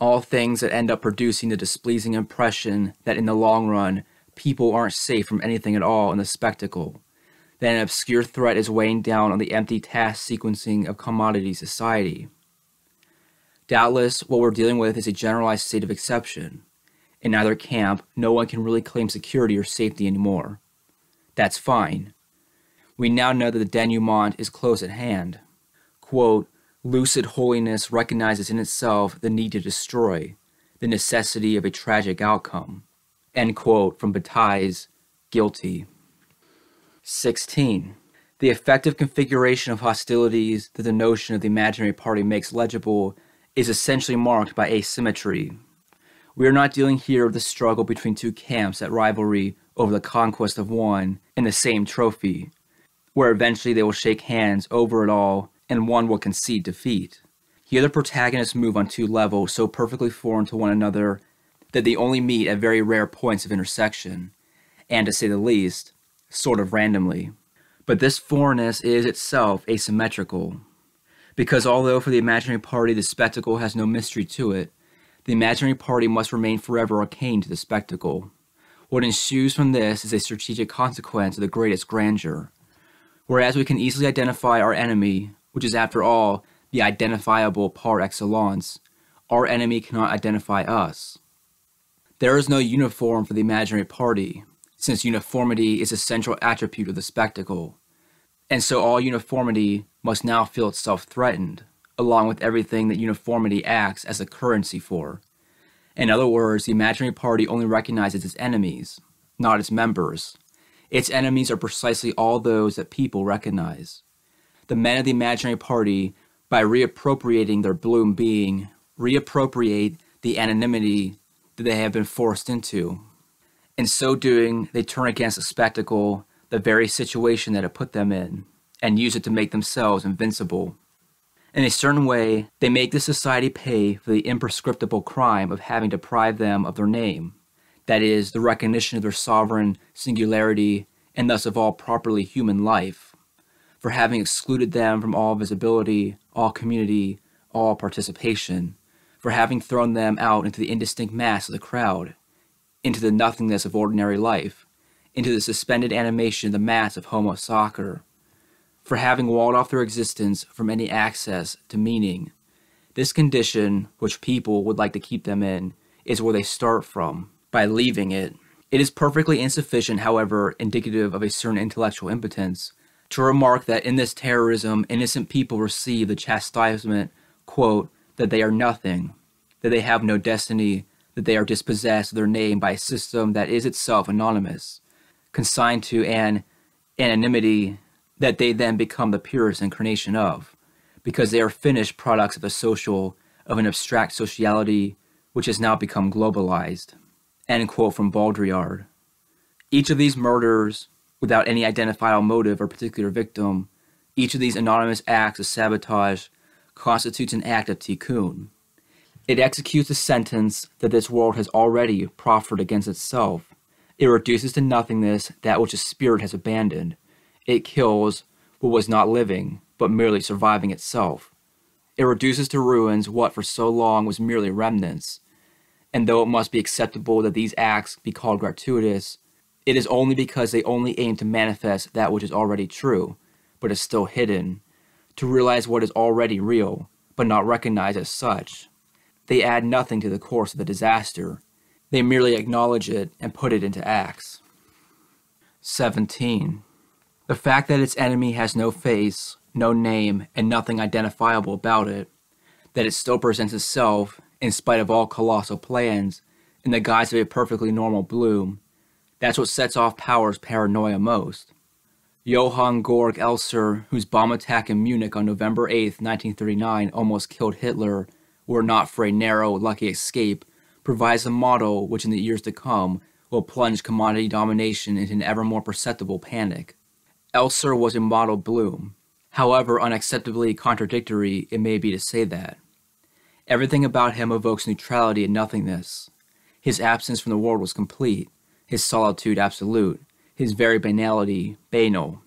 All things that end up producing the displeasing impression that in the long run, people aren't safe from anything at all in the spectacle that an obscure threat is weighing down on the empty task sequencing of commodity society. Doubtless, what we're dealing with is a generalized state of exception. In either camp, no one can really claim security or safety anymore. That's fine. We now know that the denouement is close at hand. Quote, lucid holiness recognizes in itself the need to destroy, the necessity of a tragic outcome. End quote from Bataille's Guilty. 16. The effective configuration of hostilities that the notion of the imaginary party makes legible is essentially marked by asymmetry. We are not dealing here with the struggle between two camps at rivalry over the conquest of one and the same trophy, where eventually they will shake hands over it all and one will concede defeat. Here the protagonists move on two levels so perfectly foreign to one another that they only meet at very rare points of intersection, and to say the least, sort of randomly. But this foreignness is itself asymmetrical. Because although for the imaginary party the spectacle has no mystery to it, the imaginary party must remain forever arcane to the spectacle. What ensues from this is a strategic consequence of the greatest grandeur. Whereas we can easily identify our enemy, which is after all the identifiable par excellence, our enemy cannot identify us. There is no uniform for the imaginary party, since uniformity is a central attribute of the spectacle. And so all uniformity must now feel itself threatened, along with everything that uniformity acts as a currency for. In other words, the imaginary party only recognizes its enemies, not its members. Its enemies are precisely all those that people recognize. The men of the imaginary party, by reappropriating their bloom being, reappropriate the anonymity that they have been forced into. In so doing, they turn against the spectacle, the very situation that it put them in, and use it to make themselves invincible. In a certain way, they make the society pay for the imprescriptible crime of having deprived them of their name, that is, the recognition of their sovereign singularity and thus of all properly human life, for having excluded them from all visibility, all community, all participation, for having thrown them out into the indistinct mass of the crowd, into the nothingness of ordinary life, into the suspended animation of the mass of Homo Sacer, for having walled off their existence from any access to meaning. This condition, which people would like to keep them in, is where they start from, by leaving it. It is perfectly insufficient, however, indicative of a certain intellectual impotence, to remark that in this terrorism, innocent people receive the chastisement, quote, that they are nothing, that they have no destiny, that they are dispossessed of their name by a system that is itself anonymous, consigned to an anonymity that they then become the purest incarnation of, because they are finished products of a social, of an abstract sociality which has now become globalized. End quote from Baudrillard. Each of these murders, without any identifiable motive or particular victim, each of these anonymous acts of sabotage constitutes an act of tikkun, it executes a sentence that this world has already proffered against itself. It reduces to nothingness that which the spirit has abandoned. It kills what was not living, but merely surviving itself. It reduces to ruins what for so long was merely remnants. And though it must be acceptable that these acts be called gratuitous, it is only because they only aim to manifest that which is already true, but is still hidden, to realize what is already real, but not recognized as such. They add nothing to the course of the disaster. They merely acknowledge it and put it into acts. 17. The fact that its enemy has no face, no name, and nothing identifiable about it, that it still presents itself, in spite of all colossal plans, in the guise of a perfectly normal bloom, that's what sets off Power's paranoia most. Johann Georg Elser, whose bomb attack in Munich on November 8, 1939 almost killed Hitler, were not for a narrow, lucky escape, provides a model which in the years to come will plunge commodity domination into an ever more perceptible panic. Elser was a model bloom. However unacceptably contradictory it may be to say that. Everything about him evokes neutrality and nothingness. His absence from the world was complete, his solitude absolute, his very banality banal.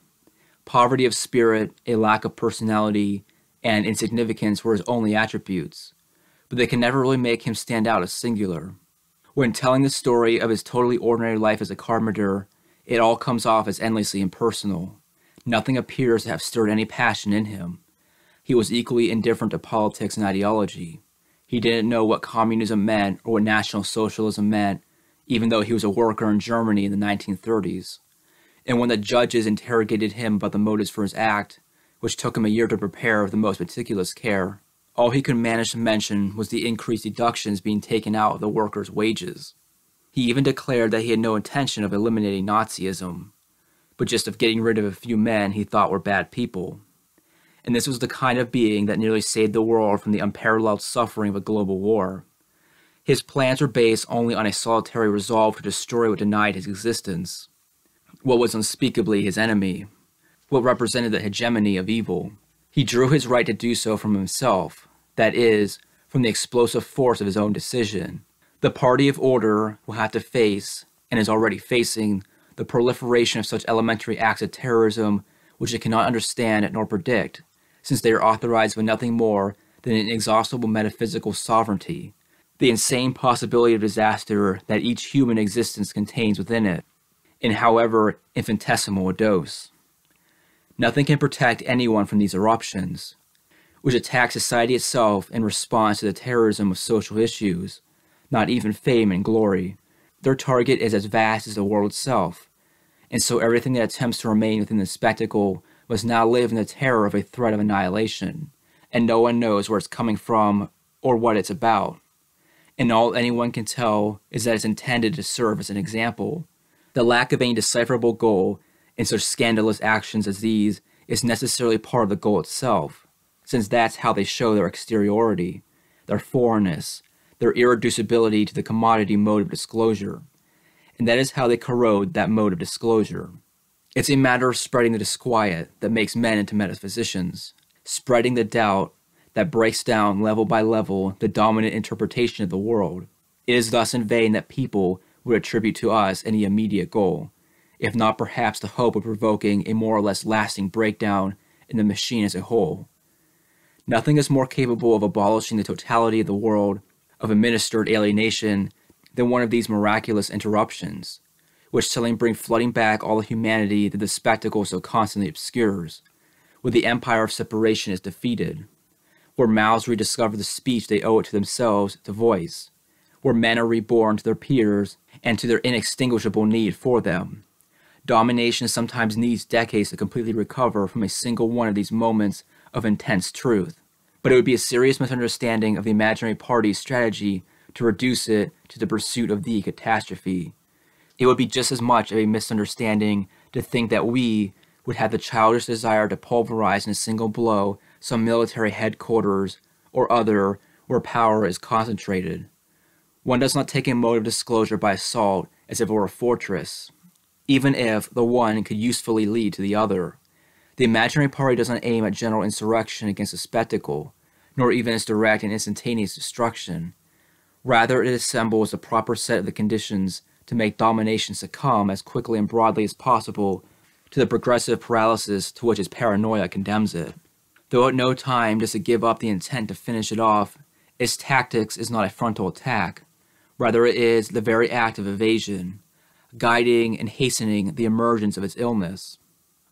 Poverty of spirit, a lack of personality, and insignificance were his only attributes, but they can never really make him stand out as singular. When telling the story of his totally ordinary life as a carpenter, it all comes off as endlessly impersonal. Nothing appears to have stirred any passion in him. He was equally indifferent to politics and ideology. He didn't know what communism meant or what National Socialism meant, even though he was a worker in Germany in the 1930s and when the judges interrogated him about the motives for his act, which took him a year to prepare with the most meticulous care, all he could manage to mention was the increased deductions being taken out of the workers' wages. He even declared that he had no intention of eliminating Nazism, but just of getting rid of a few men he thought were bad people. And this was the kind of being that nearly saved the world from the unparalleled suffering of a global war. His plans were based only on a solitary resolve to destroy what denied his existence what was unspeakably his enemy, what represented the hegemony of evil. He drew his right to do so from himself, that is, from the explosive force of his own decision. The party of order will have to face, and is already facing, the proliferation of such elementary acts of terrorism which it cannot understand nor predict, since they are authorized by nothing more than an inexhaustible metaphysical sovereignty, the insane possibility of disaster that each human existence contains within it in however infinitesimal a dose. Nothing can protect anyone from these eruptions, which attack society itself in response to the terrorism of social issues, not even fame and glory. Their target is as vast as the world itself, and so everything that attempts to remain within the spectacle must now live in the terror of a threat of annihilation, and no one knows where it's coming from or what it's about. And all anyone can tell is that it's intended to serve as an example the lack of any decipherable goal in such scandalous actions as these is necessarily part of the goal itself, since that's how they show their exteriority, their foreignness, their irreducibility to the commodity mode of disclosure. And that is how they corrode that mode of disclosure. It's a matter of spreading the disquiet that makes men into metaphysicians, spreading the doubt that breaks down level by level the dominant interpretation of the world. It is thus in vain that people would attribute to us any immediate goal, if not perhaps the hope of provoking a more or less lasting breakdown in the machine as a whole. Nothing is more capable of abolishing the totality of the world of administered alienation than one of these miraculous interruptions, which suddenly bring flooding back all the humanity that the spectacle so constantly obscures, where the empire of separation is defeated, where mouths rediscover the speech they owe it to themselves to voice, where men are reborn to their peers and to their inextinguishable need for them. Domination sometimes needs decades to completely recover from a single one of these moments of intense truth, but it would be a serious misunderstanding of the imaginary party's strategy to reduce it to the pursuit of the catastrophe. It would be just as much of a misunderstanding to think that we would have the childish desire to pulverize in a single blow some military headquarters or other where power is concentrated. One does not take a mode of disclosure by assault as if it were a fortress, even if the one could usefully lead to the other. The imaginary party does not aim at general insurrection against a spectacle, nor even its direct and instantaneous destruction. Rather, it assembles the proper set of the conditions to make domination succumb as quickly and broadly as possible to the progressive paralysis to which its paranoia condemns it. Though at no time does it give up the intent to finish it off, its tactics is not a frontal attack, Rather, it is the very act of evasion, guiding and hastening the emergence of its illness.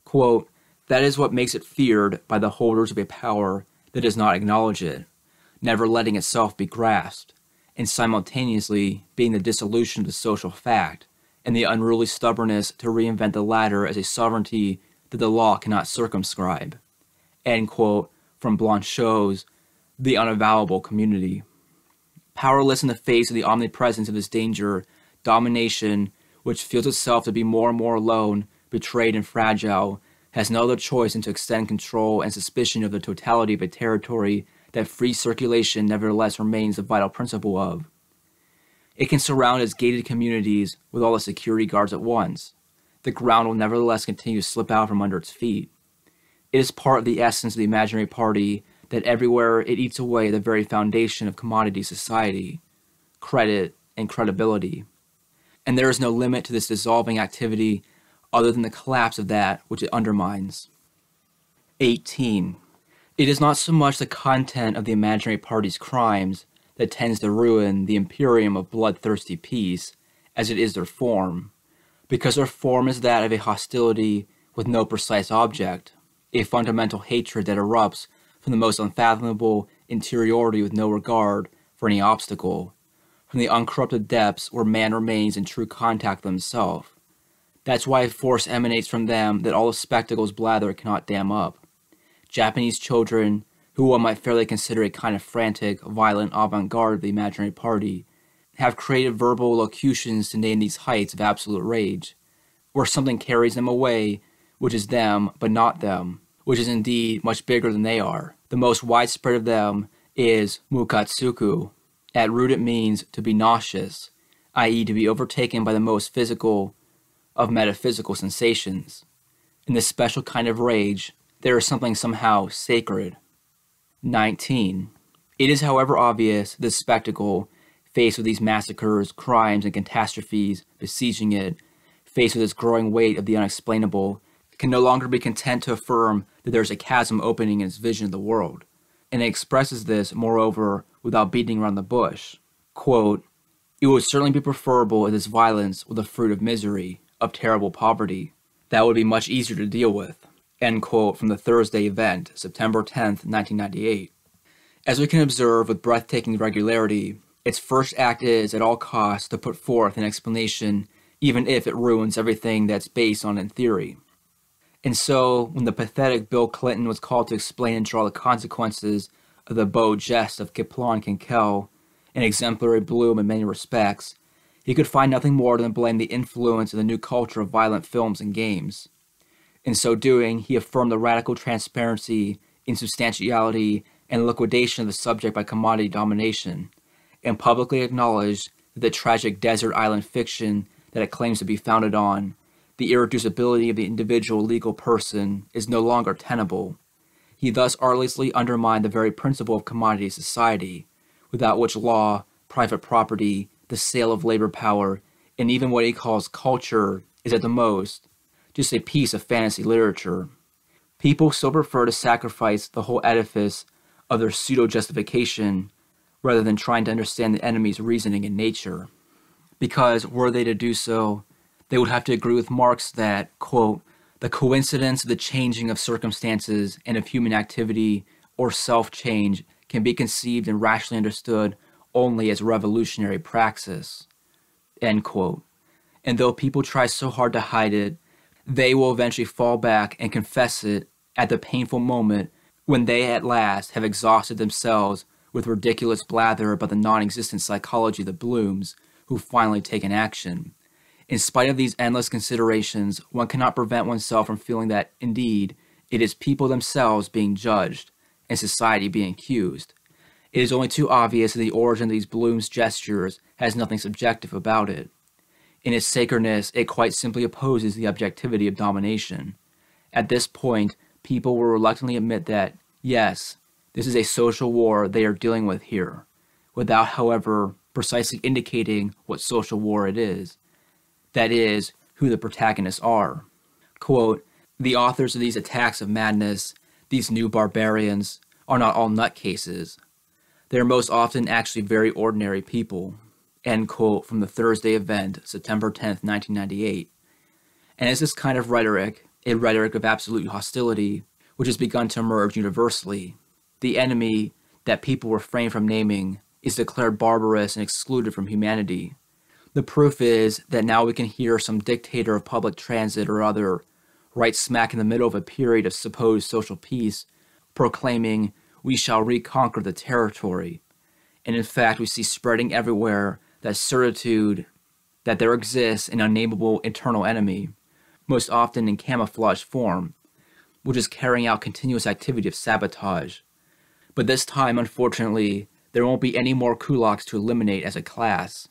Quote, that is what makes it feared by the holders of a power that does not acknowledge it, never letting itself be grasped, and simultaneously being the dissolution of the social fact, and the unruly stubbornness to reinvent the latter as a sovereignty that the law cannot circumscribe. End quote from Blanchot's The Unavowable Community. Powerless in the face of the omnipresence of this danger, domination, which feels itself to be more and more alone, betrayed and fragile, has no other choice than to extend control and suspicion of the totality of a territory that free circulation nevertheless remains the vital principle of. It can surround its gated communities with all the security guards at once. The ground will nevertheless continue to slip out from under its feet. It is part of the essence of the imaginary party that everywhere it eats away the very foundation of commodity society, credit and credibility. And there is no limit to this dissolving activity other than the collapse of that which it undermines. 18. It is not so much the content of the imaginary party's crimes that tends to ruin the imperium of bloodthirsty peace as it is their form, because their form is that of a hostility with no precise object, a fundamental hatred that erupts from the most unfathomable interiority with no regard for any obstacle, from the uncorrupted depths where man remains in true contact with himself. That's why force emanates from them that all the spectacles blather cannot dam up. Japanese children, who one might fairly consider a kind of frantic, violent avant garde of the imaginary party, have created verbal locutions to name these heights of absolute rage, where something carries them away, which is them, but not them, which is indeed much bigger than they are. The most widespread of them is mukatsuku. At root, it means to be nauseous, i.e., to be overtaken by the most physical of metaphysical sensations. In this special kind of rage, there is something somehow sacred. 19. It is, however, obvious this spectacle, faced with these massacres, crimes, and catastrophes besieging it, faced with its growing weight of the unexplainable, can no longer be content to affirm that there is a chasm opening in its vision of the world. And expresses this, moreover, without beating around the bush. Quote, it would certainly be preferable if this violence were the fruit of misery, of terrible poverty. That would be much easier to deal with. End quote from the Thursday event, September 10th, 1998. As we can observe with breathtaking regularity, its first act is, at all costs, to put forth an explanation, even if it ruins everything that's based on in theory. And so, when the pathetic Bill Clinton was called to explain and draw the consequences of the beau geste of Kaplon Kinkel, an exemplary bloom in many respects, he could find nothing more than blame the influence of the new culture of violent films and games. In so doing, he affirmed the radical transparency, insubstantiality, and liquidation of the subject by commodity domination, and publicly acknowledged that the tragic desert island fiction that it claims to be founded on, the irreducibility of the individual legal person, is no longer tenable. He thus artlessly undermined the very principle of commodity society, without which law, private property, the sale of labor power, and even what he calls culture is at the most just a piece of fantasy literature. People still prefer to sacrifice the whole edifice of their pseudo justification rather than trying to understand the enemy's reasoning and nature. Because, were they to do so, they would have to agree with Marx that, quote, the coincidence of the changing of circumstances and of human activity or self change can be conceived and rationally understood only as revolutionary praxis. End quote. And though people try so hard to hide it, they will eventually fall back and confess it at the painful moment when they at last have exhausted themselves with ridiculous blather about the non existent psychology of the blooms who finally take an action. In spite of these endless considerations, one cannot prevent oneself from feeling that, indeed, it is people themselves being judged and society being accused. It is only too obvious that the origin of these blooms gestures has nothing subjective about it. In its sacredness, it quite simply opposes the objectivity of domination. At this point, people will reluctantly admit that, yes, this is a social war they are dealing with here, without, however, precisely indicating what social war it is. That is, who the protagonists are. Quote, the authors of these attacks of madness, these new barbarians, are not all nutcases. They are most often actually very ordinary people. End quote from the Thursday event, September 10th, 1998. And it's this kind of rhetoric, a rhetoric of absolute hostility, which has begun to emerge universally. The enemy that people refrain from naming is declared barbarous and excluded from humanity. The proof is that now we can hear some dictator of public transit or other, right smack in the middle of a period of supposed social peace, proclaiming, We shall reconquer the territory. And in fact, we see spreading everywhere that certitude that there exists an unnameable internal enemy, most often in camouflage form, which is carrying out continuous activity of sabotage. But this time, unfortunately, there won't be any more kulaks to eliminate as a class.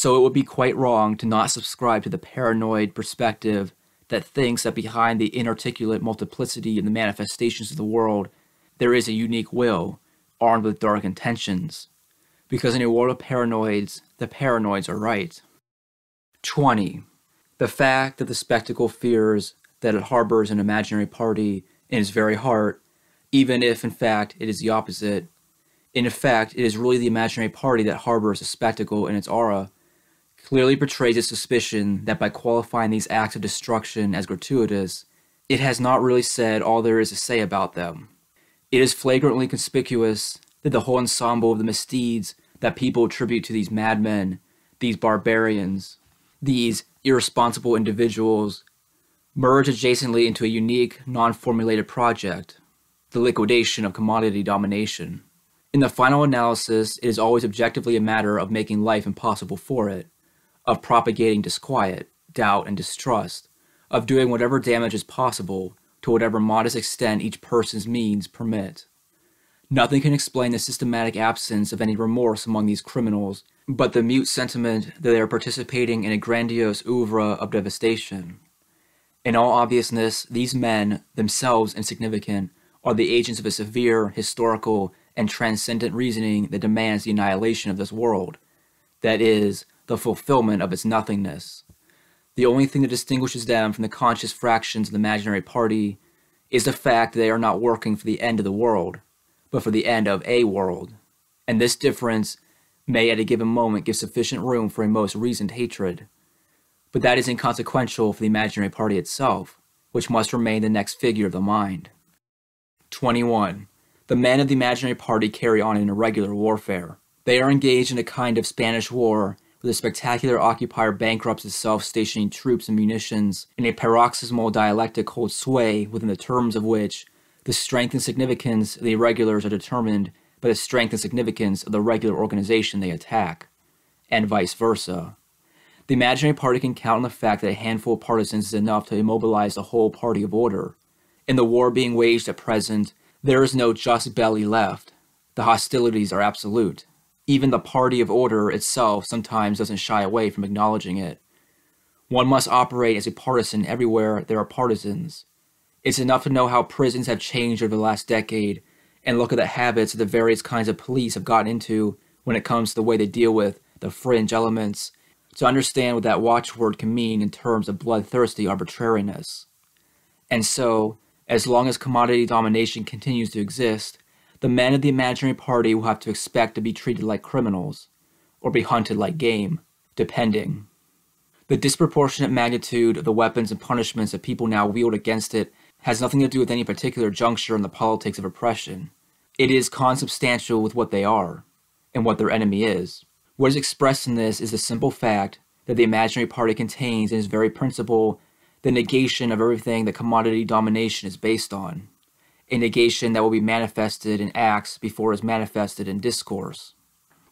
So it would be quite wrong to not subscribe to the paranoid perspective that thinks that behind the inarticulate multiplicity of the manifestations of the world, there is a unique will, armed with dark intentions. Because in a world of paranoids, the paranoids are right. 20. The fact that the spectacle fears that it harbors an imaginary party in its very heart, even if in fact it is the opposite. In effect, it is really the imaginary party that harbors a spectacle in its aura, clearly portrays a suspicion that by qualifying these acts of destruction as gratuitous, it has not really said all there is to say about them. It is flagrantly conspicuous that the whole ensemble of the misdeeds that people attribute to these madmen, these barbarians, these irresponsible individuals, merge adjacently into a unique, non formulated project the liquidation of commodity domination. In the final analysis, it is always objectively a matter of making life impossible for it, of propagating disquiet, doubt, and distrust, of doing whatever damage is possible to whatever modest extent each person's means permit. Nothing can explain the systematic absence of any remorse among these criminals but the mute sentiment that they are participating in a grandiose oeuvre of devastation. In all obviousness, these men, themselves insignificant, are the agents of a severe, historical, and transcendent reasoning that demands the annihilation of this world, that is, the fulfillment of its nothingness. The only thing that distinguishes them from the conscious fractions of the imaginary party is the fact that they are not working for the end of the world, but for the end of a world. And this difference may at a given moment give sufficient room for a most reasoned hatred but that is inconsequential for the imaginary party itself, which must remain the next figure of the mind. 21. The men of the imaginary party carry on an irregular warfare. They are engaged in a kind of Spanish war the spectacular occupier bankrupts itself, stationing troops and munitions in a paroxysmal dialectic holds sway within the terms of which the strength and significance of the irregulars are determined by the strength and significance of the regular organization they attack, and vice versa. The imaginary party can count on the fact that a handful of partisans is enough to immobilize the whole party of order. In the war being waged at present, there is no jus belli left. The hostilities are absolute. Even the party of order itself sometimes doesn't shy away from acknowledging it. One must operate as a partisan everywhere there are partisans. It's enough to know how prisons have changed over the last decade and look at the habits that the various kinds of police have gotten into when it comes to the way they deal with the fringe elements to understand what that watchword can mean in terms of bloodthirsty arbitrariness. And so, as long as commodity domination continues to exist, the men of the imaginary party will have to expect to be treated like criminals, or be hunted like game, depending. The disproportionate magnitude of the weapons and punishments that people now wield against it has nothing to do with any particular juncture in the politics of oppression. It is consubstantial with what they are, and what their enemy is. What is expressed in this is the simple fact that the imaginary party contains in its very principle the negation of everything that commodity domination is based on, a negation that will be manifested in acts before it is manifested in discourse.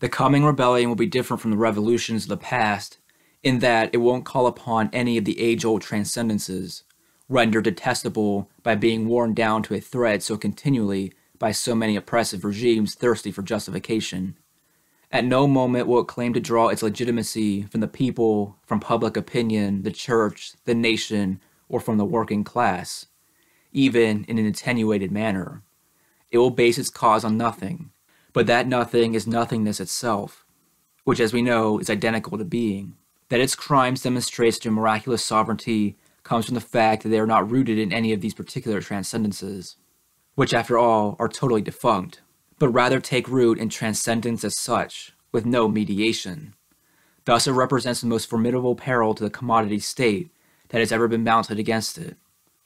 The coming rebellion will be different from the revolutions of the past in that it won't call upon any of the age old transcendences, rendered detestable by being worn down to a thread so continually by so many oppressive regimes thirsty for justification. At no moment will it claim to draw its legitimacy from the people, from public opinion, the church, the nation, or from the working class, even in an attenuated manner. It will base its cause on nothing, but that nothing is nothingness itself, which, as we know, is identical to being. That its crimes demonstrates to miraculous sovereignty comes from the fact that they are not rooted in any of these particular transcendences, which, after all, are totally defunct but rather take root in transcendence as such, with no mediation. Thus, it represents the most formidable peril to the commodity state that has ever been mounted against it.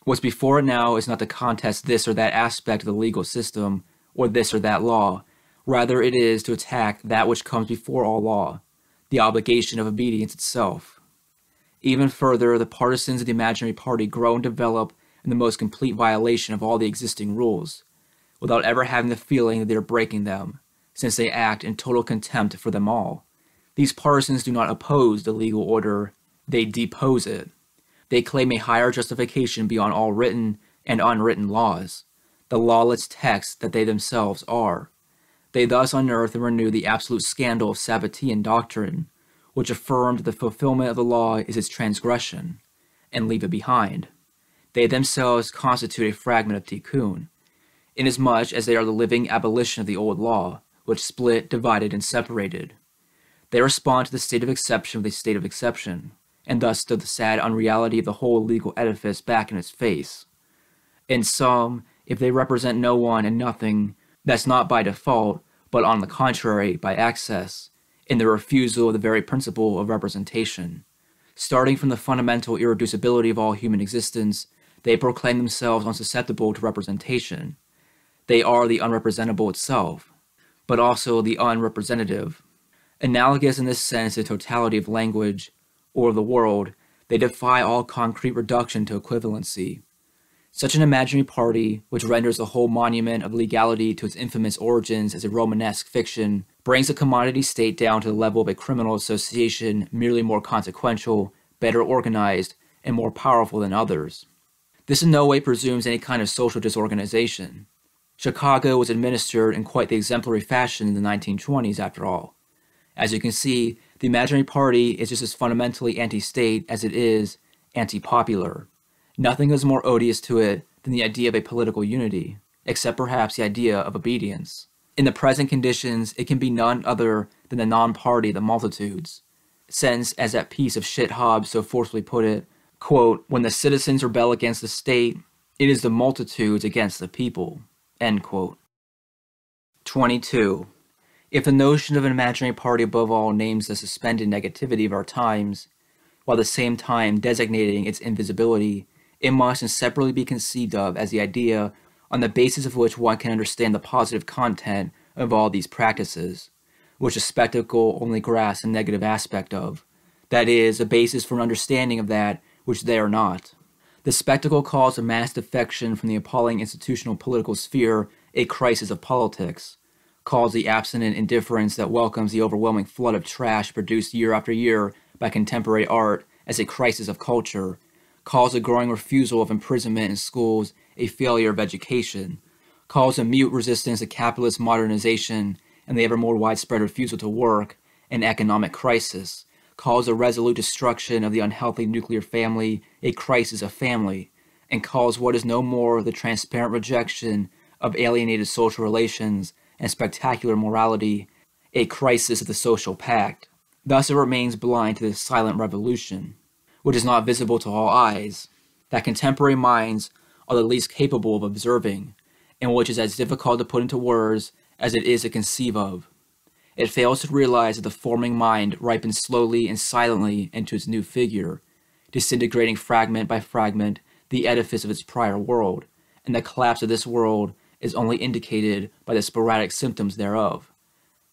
What's before it now is not to contest this or that aspect of the legal system or this or that law. Rather, it is to attack that which comes before all law, the obligation of obedience itself. Even further, the partisans of the imaginary party grow and develop in the most complete violation of all the existing rules, without ever having the feeling that they are breaking them, since they act in total contempt for them all. These partisans do not oppose the legal order, they depose it. They claim a higher justification beyond all written and unwritten laws, the lawless texts that they themselves are. They thus unearth and renew the absolute scandal of Sabbatean doctrine, which affirmed that the fulfillment of the law is its transgression, and leave it behind. They themselves constitute a fragment of tikkun, inasmuch as they are the living abolition of the old law, which split, divided, and separated. They respond to the state of exception with a state of exception, and thus stood the sad unreality of the whole legal edifice back in its face. In sum, if they represent no one and nothing, that's not by default, but on the contrary, by access, in the refusal of the very principle of representation. Starting from the fundamental irreducibility of all human existence, they proclaim themselves unsusceptible to representation. They are the unrepresentable itself, but also the unrepresentative. Analogous in this sense to the totality of language, or the world, they defy all concrete reduction to equivalency. Such an imaginary party, which renders the whole monument of legality to its infamous origins as a Romanesque fiction, brings the commodity state down to the level of a criminal association merely more consequential, better organized, and more powerful than others. This in no way presumes any kind of social disorganization. Chicago was administered in quite the exemplary fashion in the 1920s, after all. As you can see, the imaginary party is just as fundamentally anti state as it is anti popular. Nothing is more odious to it than the idea of a political unity, except perhaps the idea of obedience. In the present conditions, it can be none other than the non party the multitudes. Since, as that piece of shit Hobbes so forcefully put it, quote, when the citizens rebel against the state, it is the multitudes against the people. End quote. 22. If the notion of an imaginary party above all names the suspended negativity of our times, while at the same time designating its invisibility, it must inseparably be conceived of as the idea on the basis of which one can understand the positive content of all these practices, which a spectacle only grasps a negative aspect of, that is, a basis for an understanding of that which they are not. The spectacle calls a mass defection from the appalling institutional political sphere a crisis of politics, calls the abstinent indifference that welcomes the overwhelming flood of trash produced year after year by contemporary art as a crisis of culture, calls a growing refusal of imprisonment in schools a failure of education, calls a mute resistance to capitalist modernization and the ever more widespread refusal to work an economic crisis, calls a resolute destruction of the unhealthy nuclear family a crisis of family, and calls what is no more the transparent rejection of alienated social relations and spectacular morality a crisis of the social pact. Thus it remains blind to this silent revolution, which is not visible to all eyes, that contemporary minds are the least capable of observing, and which is as difficult to put into words as it is to conceive of. It fails to realize that the forming mind ripens slowly and silently into its new figure, disintegrating fragment by fragment the edifice of its prior world, and the collapse of this world is only indicated by the sporadic symptoms thereof.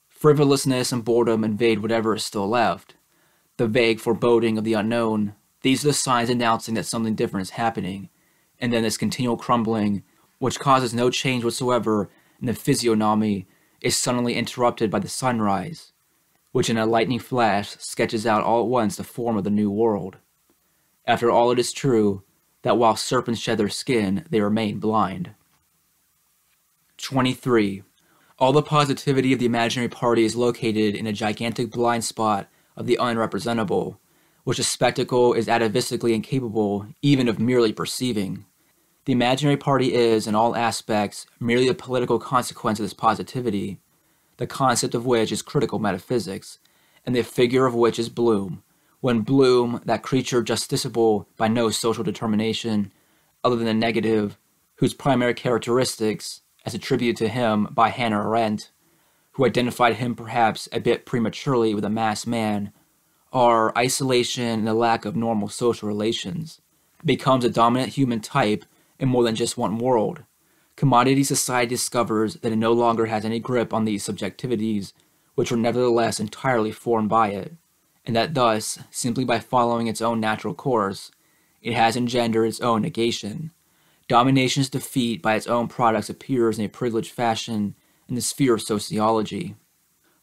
Frivolousness and boredom invade whatever is still left. The vague foreboding of the unknown, these are the signs announcing that something different is happening, and then this continual crumbling, which causes no change whatsoever in the physiognomy is suddenly interrupted by the sunrise, which in a lightning flash sketches out all at once the form of the new world. After all, it is true that while serpents shed their skin, they remain blind. 23. All the positivity of the imaginary party is located in a gigantic blind spot of the unrepresentable, which a spectacle is atavistically incapable even of merely perceiving. The imaginary party is, in all aspects, merely a political consequence of this positivity, the concept of which is critical metaphysics, and the figure of which is Bloom. When Bloom, that creature justiciable by no social determination other than the negative, whose primary characteristics, as a tribute to him by Hannah Arendt, who identified him perhaps a bit prematurely with a mass man, are isolation and the lack of normal social relations, becomes a dominant human type in more than just one world. Commodity society discovers that it no longer has any grip on these subjectivities, which were nevertheless entirely formed by it, and that thus, simply by following its own natural course, it has engendered its own negation. Domination's defeat by its own products appears in a privileged fashion in the sphere of sociology.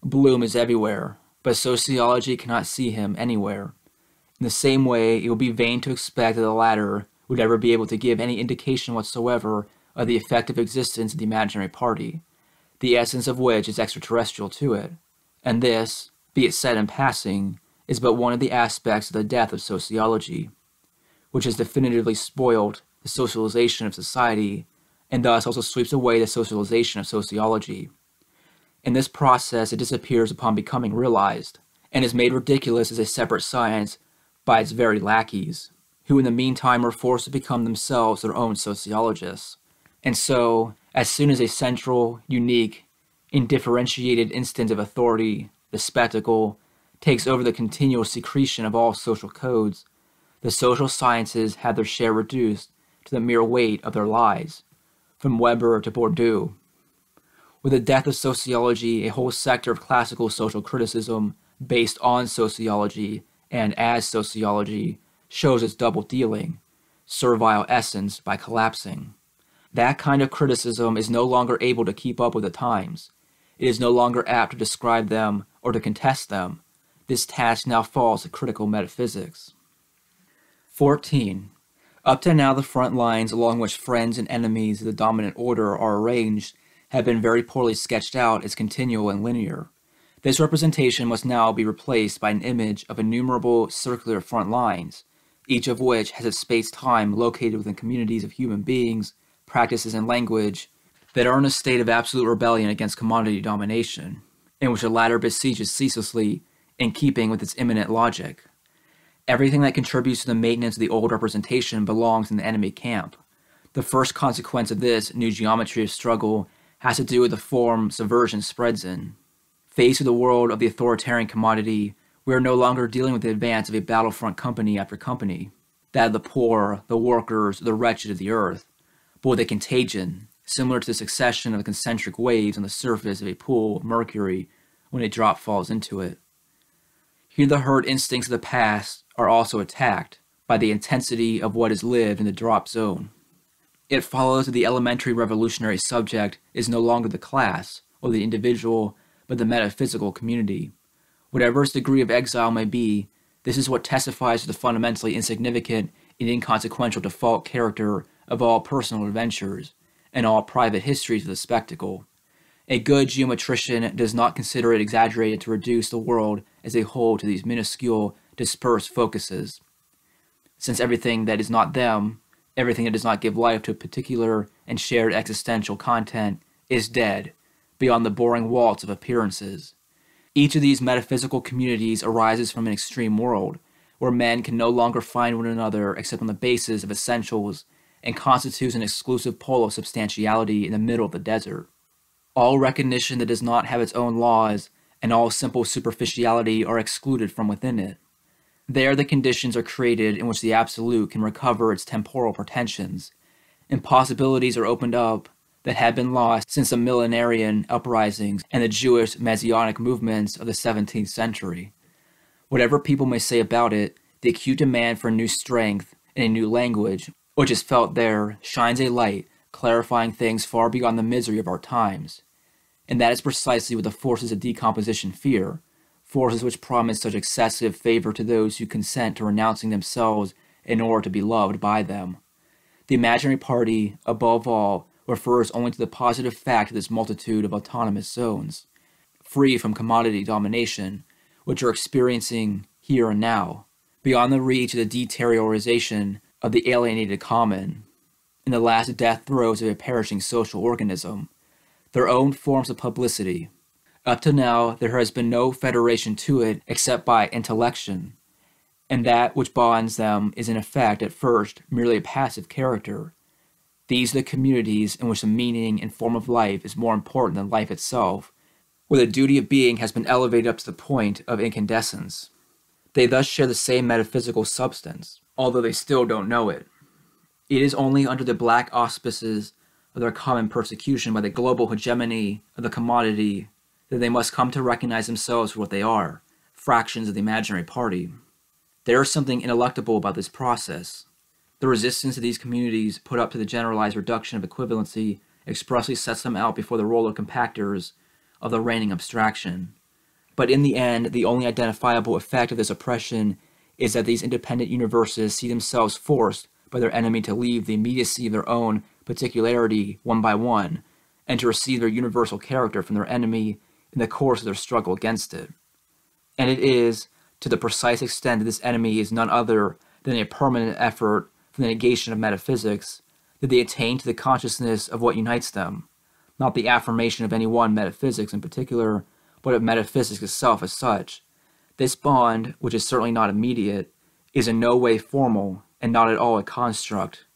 Bloom is everywhere, but sociology cannot see him anywhere. In the same way, it would be vain to expect that the latter would ever be able to give any indication whatsoever of the effective existence of the imaginary party, the essence of which is extraterrestrial to it. And this, be it said in passing, is but one of the aspects of the death of sociology, which has definitively spoiled the socialization of society and thus also sweeps away the socialization of sociology. In this process, it disappears upon becoming realized and is made ridiculous as a separate science by its very lackeys, who in the meantime are forced to become themselves their own sociologists. And so, as soon as a central, unique, indifferentiated instance of authority, the spectacle, takes over the continual secretion of all social codes, the social sciences have their share reduced to the mere weight of their lies, from Weber to Bourdieu. With the death of sociology, a whole sector of classical social criticism based on sociology and as sociology shows its double dealing, servile essence by collapsing. That kind of criticism is no longer able to keep up with the times. It is no longer apt to describe them or to contest them. This task now falls to critical metaphysics. 14. Up to now, the front lines along which friends and enemies of the dominant order are arranged have been very poorly sketched out as continual and linear. This representation must now be replaced by an image of innumerable circular front lines, each of which has its space-time located within communities of human beings, practices, and language that are in a state of absolute rebellion against commodity domination, in which the latter besieges ceaselessly in keeping with its immanent logic. Everything that contributes to the maintenance of the old representation belongs in the enemy camp. The first consequence of this new geometry of struggle has to do with the form subversion spreads in. Faced with the world of the authoritarian commodity, we are no longer dealing with the advance of a battlefront company after company, that of the poor, the workers, the wretched of the earth, but with a contagion, similar to the succession of concentric waves on the surface of a pool of mercury when a drop falls into it. Here the herd instincts of the past are also attacked by the intensity of what is lived in the drop zone. It follows that the elementary revolutionary subject is no longer the class or the individual, but the metaphysical community. Whatever its degree of exile may be, this is what testifies to the fundamentally insignificant and inconsequential default character of all personal adventures and all private histories of the spectacle. A good geometrician does not consider it exaggerated to reduce the world as a whole to these minuscule, dispersed focuses. Since everything that is not them, everything that does not give life to a particular and shared existential content, is dead, beyond the boring waltz of appearances. Each of these metaphysical communities arises from an extreme world, where men can no longer find one another except on the basis of essentials and constitutes an exclusive pole of substantiality in the middle of the desert. All recognition that does not have its own laws and all simple superficiality are excluded from within it. There the conditions are created in which the absolute can recover its temporal pretensions, and possibilities are opened up that had been lost since the millenarian uprisings and the Jewish Messianic movements of the 17th century. Whatever people may say about it, the acute demand for new strength and a new language, which is felt there, shines a light clarifying things far beyond the misery of our times. And that is precisely what the forces of decomposition fear, forces which promise such excessive favor to those who consent to renouncing themselves in order to be loved by them. The imaginary party, above all, refers only to the positive fact of this multitude of autonomous zones, free from commodity domination, which are experiencing here and now, beyond the reach of the deteriorization of the alienated common, in the last death throes of a perishing social organism, their own forms of publicity. Up to now, there has been no federation to it except by intellection, and that which bonds them is in effect at first merely a passive character. These are the communities in which the meaning and form of life is more important than life itself, where the duty of being has been elevated up to the point of incandescence. They thus share the same metaphysical substance, although they still don't know it. It is only under the black auspices of their common persecution by the global hegemony of the commodity that they must come to recognize themselves for what they are fractions of the imaginary party. There is something ineluctable about this process. The resistance of these communities put up to the generalized reduction of equivalency expressly sets them out before the roller compactors of the reigning abstraction. But in the end, the only identifiable effect of this oppression is that these independent universes see themselves forced by their enemy to leave the immediacy of their own particularity one by one, and to receive their universal character from their enemy in the course of their struggle against it. And it is to the precise extent that this enemy is none other than a permanent effort for the negation of metaphysics that they attain to the consciousness of what unites them, not the affirmation of any one metaphysics in particular, but of metaphysics itself as such. This bond, which is certainly not immediate, is in no way formal and not at all a construct.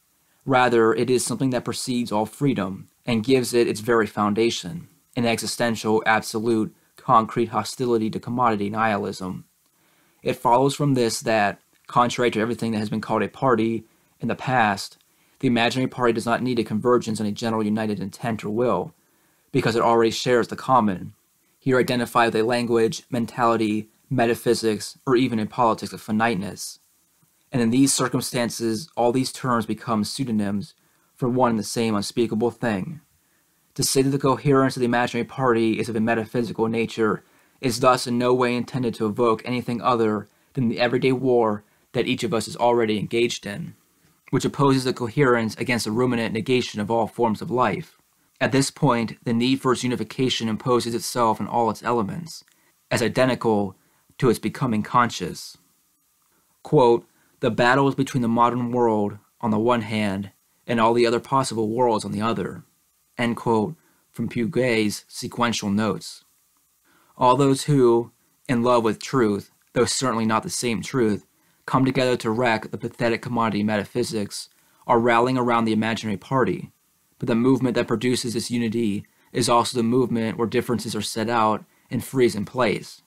Rather, it is something that precedes all freedom and gives it its very foundation, an existential, absolute, concrete hostility to commodity nihilism. It follows from this that, contrary to everything that has been called a party in the past, the imaginary party does not need a convergence on a general united intent or will, because it already shares the common. Here identified with a language, mentality, metaphysics, or even a politics of finiteness. And in these circumstances, all these terms become pseudonyms for one and the same unspeakable thing. To say that the coherence of the imaginary party is of a metaphysical nature is thus in no way intended to evoke anything other than the everyday war that each of us is already engaged in which opposes the coherence against the ruminant negation of all forms of life. At this point, the need for its unification imposes itself in all its elements, as identical to its becoming conscious. Quote, the battle is between the modern world on the one hand and all the other possible worlds on the other. End quote from Péguy's sequential notes. All those who, in love with truth, though certainly not the same truth, come together to wreck the pathetic commodity metaphysics are rallying around the imaginary party, but the movement that produces this unity is also the movement where differences are set out and freeze in place.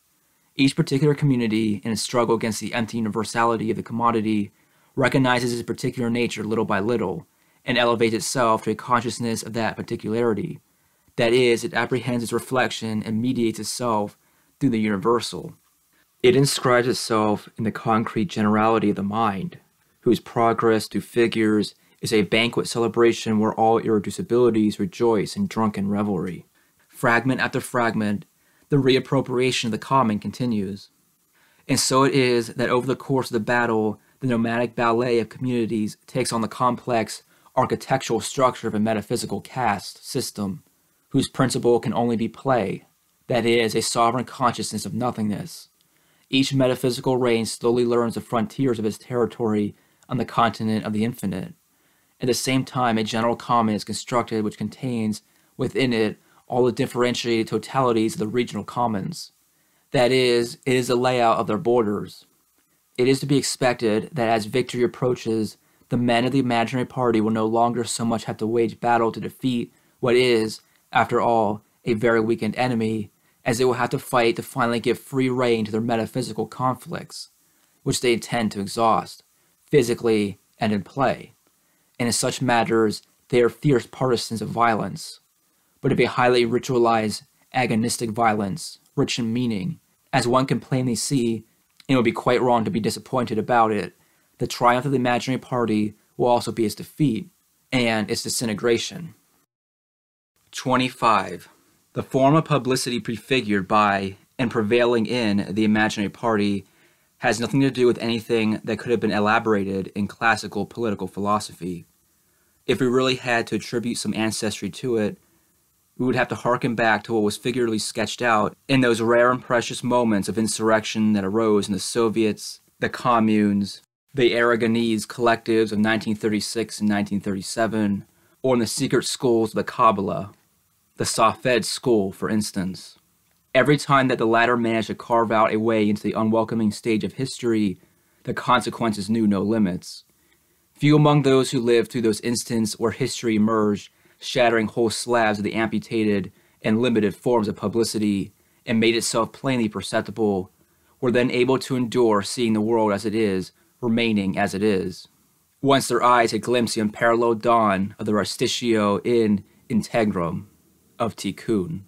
Each particular community, in its struggle against the empty universality of the commodity, recognizes its particular nature little by little and elevates itself to a consciousness of that particularity. That is, it apprehends its reflection and mediates itself through the universal. It inscribes itself in the concrete generality of the mind, whose progress through figures is a banquet celebration where all irreducibilities rejoice in drunken revelry. Fragment after fragment, the reappropriation of the common continues. And so it is that over the course of the battle, the nomadic ballet of communities takes on the complex architectural structure of a metaphysical caste system, whose principle can only be play, that is, a sovereign consciousness of nothingness each metaphysical range slowly learns the frontiers of its territory on the continent of the infinite. At the same time, a general common is constructed which contains within it all the differentiated totalities of the regional commons. That is, it is the layout of their borders. It is to be expected that as victory approaches, the men of the imaginary party will no longer so much have to wage battle to defeat what is, after all, a very weakened enemy, as they will have to fight to finally give free rein to their metaphysical conflicts, which they intend to exhaust, physically and in play. And in such matters, they are fierce partisans of violence, but of a highly ritualized, agonistic violence, rich in meaning. As one can plainly see, it would be quite wrong to be disappointed about it, the triumph of the imaginary party will also be its defeat and its disintegration. 25. The form of publicity prefigured by and prevailing in the imaginary party has nothing to do with anything that could have been elaborated in classical political philosophy. If we really had to attribute some ancestry to it, we would have to harken back to what was figuratively sketched out in those rare and precious moments of insurrection that arose in the Soviets, the communes, the Aragonese collectives of 1936 and 1937, or in the secret schools of the Kabbalah the Safed school, for instance. Every time that the latter managed to carve out a way into the unwelcoming stage of history, the consequences knew no limits. Few among those who lived through those instants where history emerged, shattering whole slabs of the amputated and limited forms of publicity and made itself plainly perceptible, were then able to endure seeing the world as it is, remaining as it is. Once their eyes had glimpsed the unparalleled dawn of the restitutio in integrum of tikkun.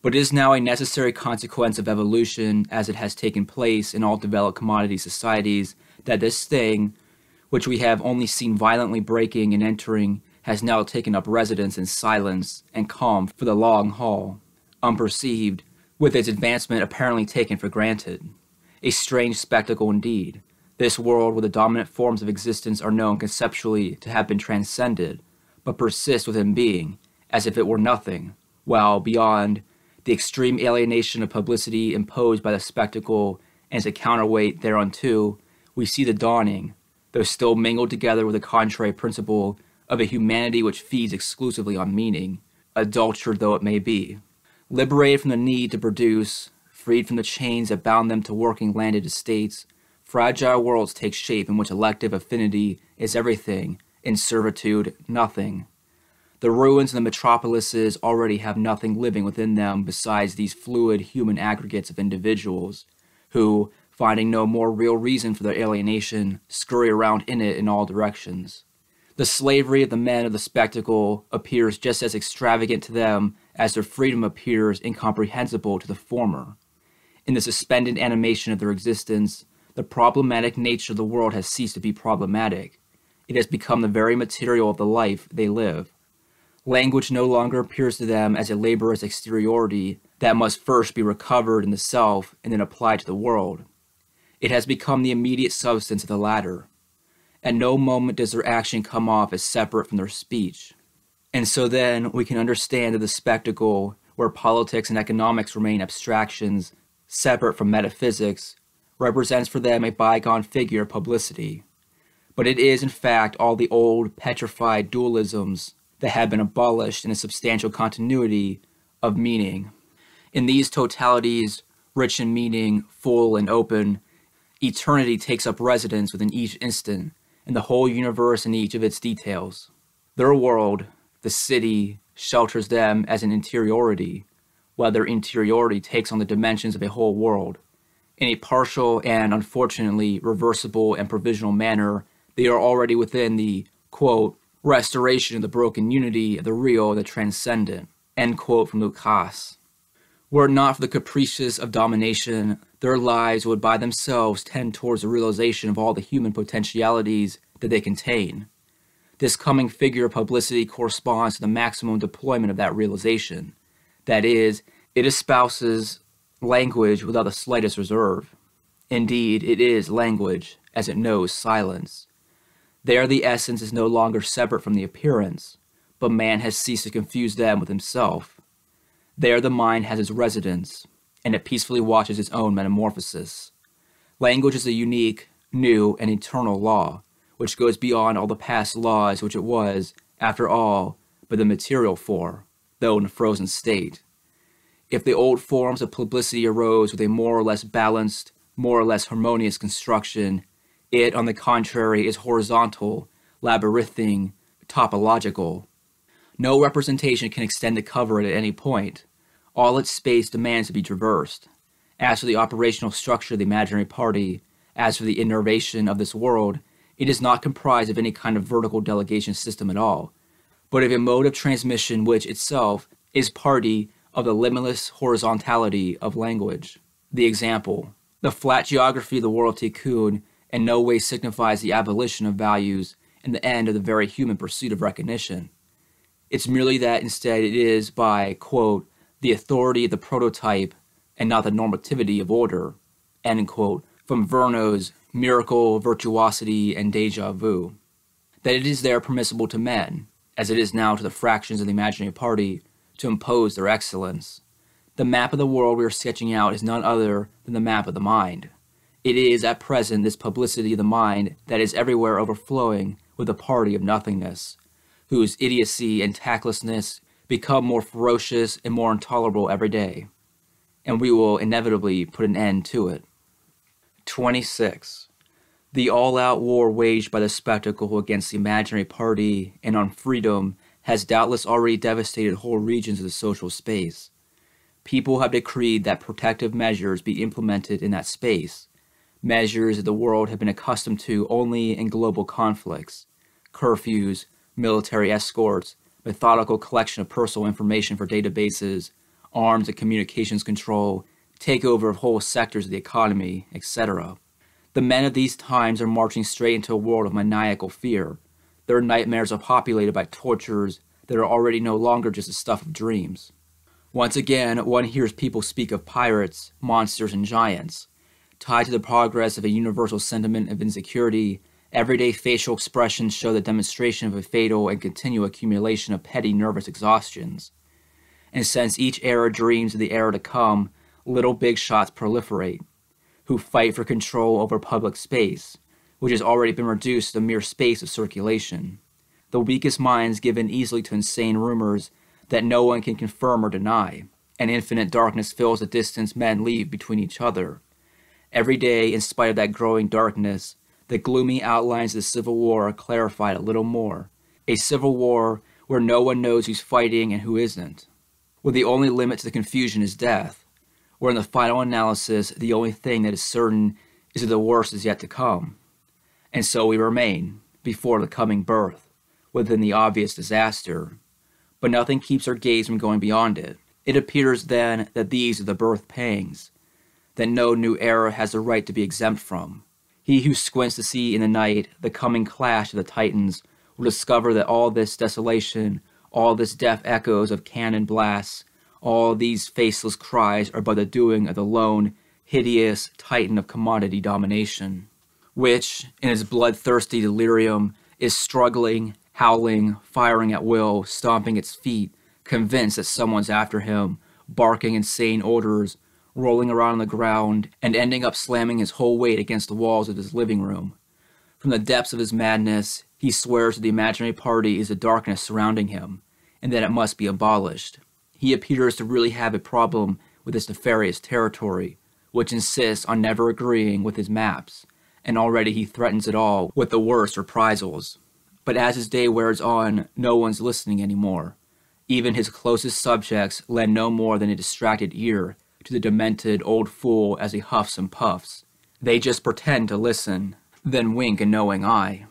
But it is now a necessary consequence of evolution as it has taken place in all developed commodity societies that this thing, which we have only seen violently breaking and entering, has now taken up residence in silence and calm for the long haul, unperceived, with its advancement apparently taken for granted. A strange spectacle indeed, This world where the dominant forms of existence are known conceptually to have been transcended, but persist within being, as if it were nothing, while beyond the extreme alienation of publicity imposed by the spectacle and as a counterweight thereunto, we see the dawning, though still mingled together with the contrary principle of a humanity which feeds exclusively on meaning, adulterated though it may be. Liberated from the need to produce, freed from the chains that bound them to working landed estates, fragile worlds take shape in which elective affinity is everything, in servitude nothing. The ruins of the metropolises already have nothing living within them besides these fluid human aggregates of individuals, who, finding no more real reason for their alienation, scurry around in it in all directions. The slavery of the men of the spectacle appears just as extravagant to them as their freedom appears incomprehensible to the former. In the suspended animation of their existence, the problematic nature of the world has ceased to be problematic. It has become the very material of the life they live. Language no longer appears to them as a laborious exteriority that must first be recovered in the self and then applied to the world. It has become the immediate substance of the latter. At no moment does their action come off as separate from their speech. And so then we can understand that the spectacle, where politics and economics remain abstractions separate from metaphysics, represents for them a bygone figure of publicity. But it is, in fact, all the old, petrified dualisms that have been abolished in a substantial continuity of meaning. In these totalities, rich in meaning, full and open, eternity takes up residence within each instant, and the whole universe in each of its details. Their world, the city, shelters them as an interiority, while their interiority takes on the dimensions of a whole world. In a partial and unfortunately reversible and provisional manner, they are already within the, quote, restoration of the broken unity of the real the transcendent, end quote from Lukács. Were it not for the caprices of domination, their lives would by themselves tend towards the realization of all the human potentialities that they contain. This coming figure of publicity corresponds to the maximum deployment of that realization. That is, it espouses language without the slightest reserve. Indeed, it is language, as it knows silence. There the essence is no longer separate from the appearance, but man has ceased to confuse them with himself. There the mind has its residence, and it peacefully watches its own metamorphosis. Language is a unique, new, and eternal law, which goes beyond all the past laws which it was, after all, but the material for, though in a frozen state. If the old forms of publicity arose with a more or less balanced, more or less harmonious construction, it, on the contrary, is horizontal, labyrinthine, topological. No representation can extend to cover it at any point. All its space demands to be traversed. As for the operational structure of the imaginary party, as for the innervation of this world, it is not comprised of any kind of vertical delegation system at all, but of a mode of transmission which itself is party of the limitless horizontality of language. The example, the flat geography of the world Tikkun in no way signifies the abolition of values and the end of the very human pursuit of recognition. It's merely that instead it is by, quote, the authority of the prototype and not the normativity of order, end quote, from Virno's Miracle, Virtuosity, and Deja Vu. That it is there permissible to men, as it is now to the fractions of the imaginary party, to impose their excellence. The map of the world we are sketching out is none other than the map of the mind. It is at present this publicity of the mind that is everywhere overflowing with a party of nothingness, whose idiocy and tactlessness become more ferocious and more intolerable every day, and we will inevitably put an end to it. 26. The all out war waged by the spectacle against the imaginary party and on freedom has doubtless already devastated whole regions of the social space. People have decreed that protective measures be implemented in that space, measures that the world had been accustomed to only in global conflicts curfews, military escorts, methodical collection of personal information for databases, arms and communications control, takeover of whole sectors of the economy, etc. The men of these times are marching straight into a world of maniacal fear. Their nightmares are populated by tortures that are already no longer just the stuff of dreams. Once again, one hears people speak of pirates, monsters, and giants. tied to the progress of a universal sentiment of insecurity, everyday facial expressions show the demonstration of a fatal and continual accumulation of petty nervous exhaustions. And since each era dreams of the era to come, little big shots proliferate, who fight for control over public space, which has already been reduced to a mere space of circulation. The weakest minds given easily to insane rumors that no one can confirm or deny, and infinite darkness fills the distance men leave between each other. Every day, in spite of that growing darkness, the gloomy outlines of the Civil War are clarified a little more. A civil war where no one knows who's fighting and who isn't, where the only limit to the confusion is death, where in the final analysis, the only thing that is certain is that the worst is yet to come. And so we remain, before the coming birth, within the obvious disaster. But nothing keeps our gaze from going beyond it. It appears then that these are the birth pangs, that no new era has the right to be exempt from. He who squints to see in the night the coming clash of the Titans will discover that all this desolation, all this deaf echoes of cannon blasts, all these faceless cries are but the doing of the lone, hideous Titan of commodity domination, which, in its bloodthirsty delirium, is struggling, howling, firing at will, stomping its feet, convinced that someone's after him, barking insane orders, rolling around on the ground, and ending up slamming his whole weight against the walls of his living room. From the depths of his madness, he swears that the imaginary party is the darkness surrounding him, and that it must be abolished. He appears to really have a problem with this nefarious territory, which insists on never agreeing with his maps, and already he threatens it all with the worst reprisals. But as his day wears on, no one's listening anymore. Even his closest subjects lend no more than a distracted ear to the demented old fool as he huffs and puffs. They just pretend to listen, then wink a knowing eye.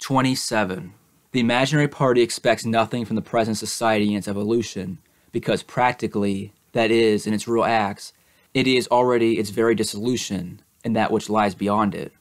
27. The imaginary party expects nothing from the present society in its evolution, because practically, that is, in its real acts, it is already its very dissolution and that which lies beyond it.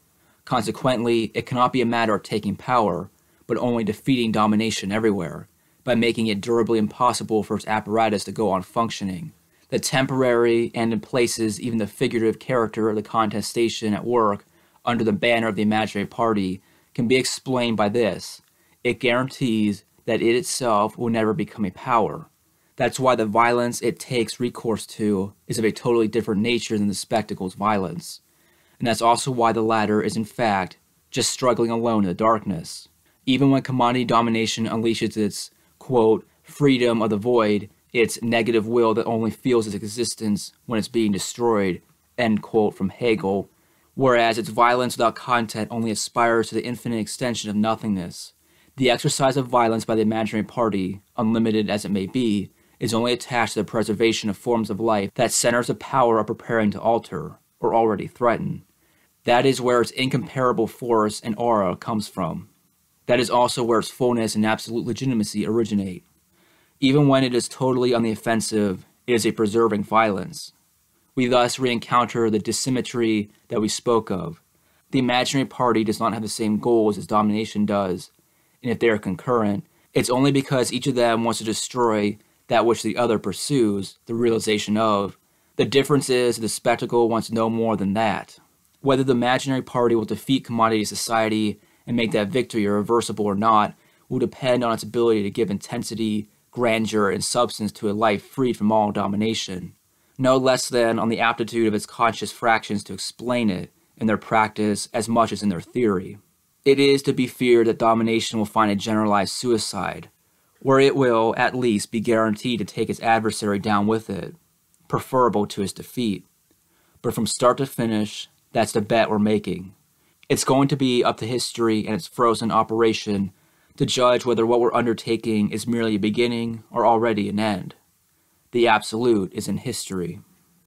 Consequently, it cannot be a matter of taking power, but only defeating domination everywhere, by making it durably impossible for its apparatus to go on functioning. The temporary, and in places even the figurative character of the contestation at work under the banner of the imaginary party can be explained by this it guarantees that it itself will never become a power. That's why the violence it takes recourse to is of a totally different nature than the spectacle's violence. And that's also why the latter is, in fact, just struggling alone in the darkness. Even when commodity domination unleashes its, quote, freedom of the void, its negative will that only feels its existence when it's being destroyed, end quote from Hegel, whereas its violence without content only aspires to the infinite extension of nothingness. The exercise of violence by the imaginary party, unlimited as it may be, is only attached to the preservation of forms of life that centers of power are preparing to alter, or already threaten. That is where its incomparable force and aura comes from. That is also where its fullness and absolute legitimacy originate. Even when it is totally on the offensive, it is a preserving violence. We thus re encounter the dissymmetry that we spoke of. The imaginary party does not have the same goals as domination does, and if they are concurrent, it's only because each of them wants to destroy that which the other pursues, the realization of. The difference is the spectacle wants no more than that. Whether the imaginary party will defeat commodity society and make that victory irreversible or not will depend on its ability to give intensity, grandeur, and substance to a life freed from all domination, no less than on the aptitude of its conscious fractions to explain it in their practice as much as in their theory. It is to be feared that domination will find a generalized suicide, where it will, at least, be guaranteed to take its adversary down with it, preferable to his defeat. But from start to finish, that's the bet we're making. It's going to be up to history and its frozen operation to judge whether what we're undertaking is merely a beginning or already an end. The absolute is in history.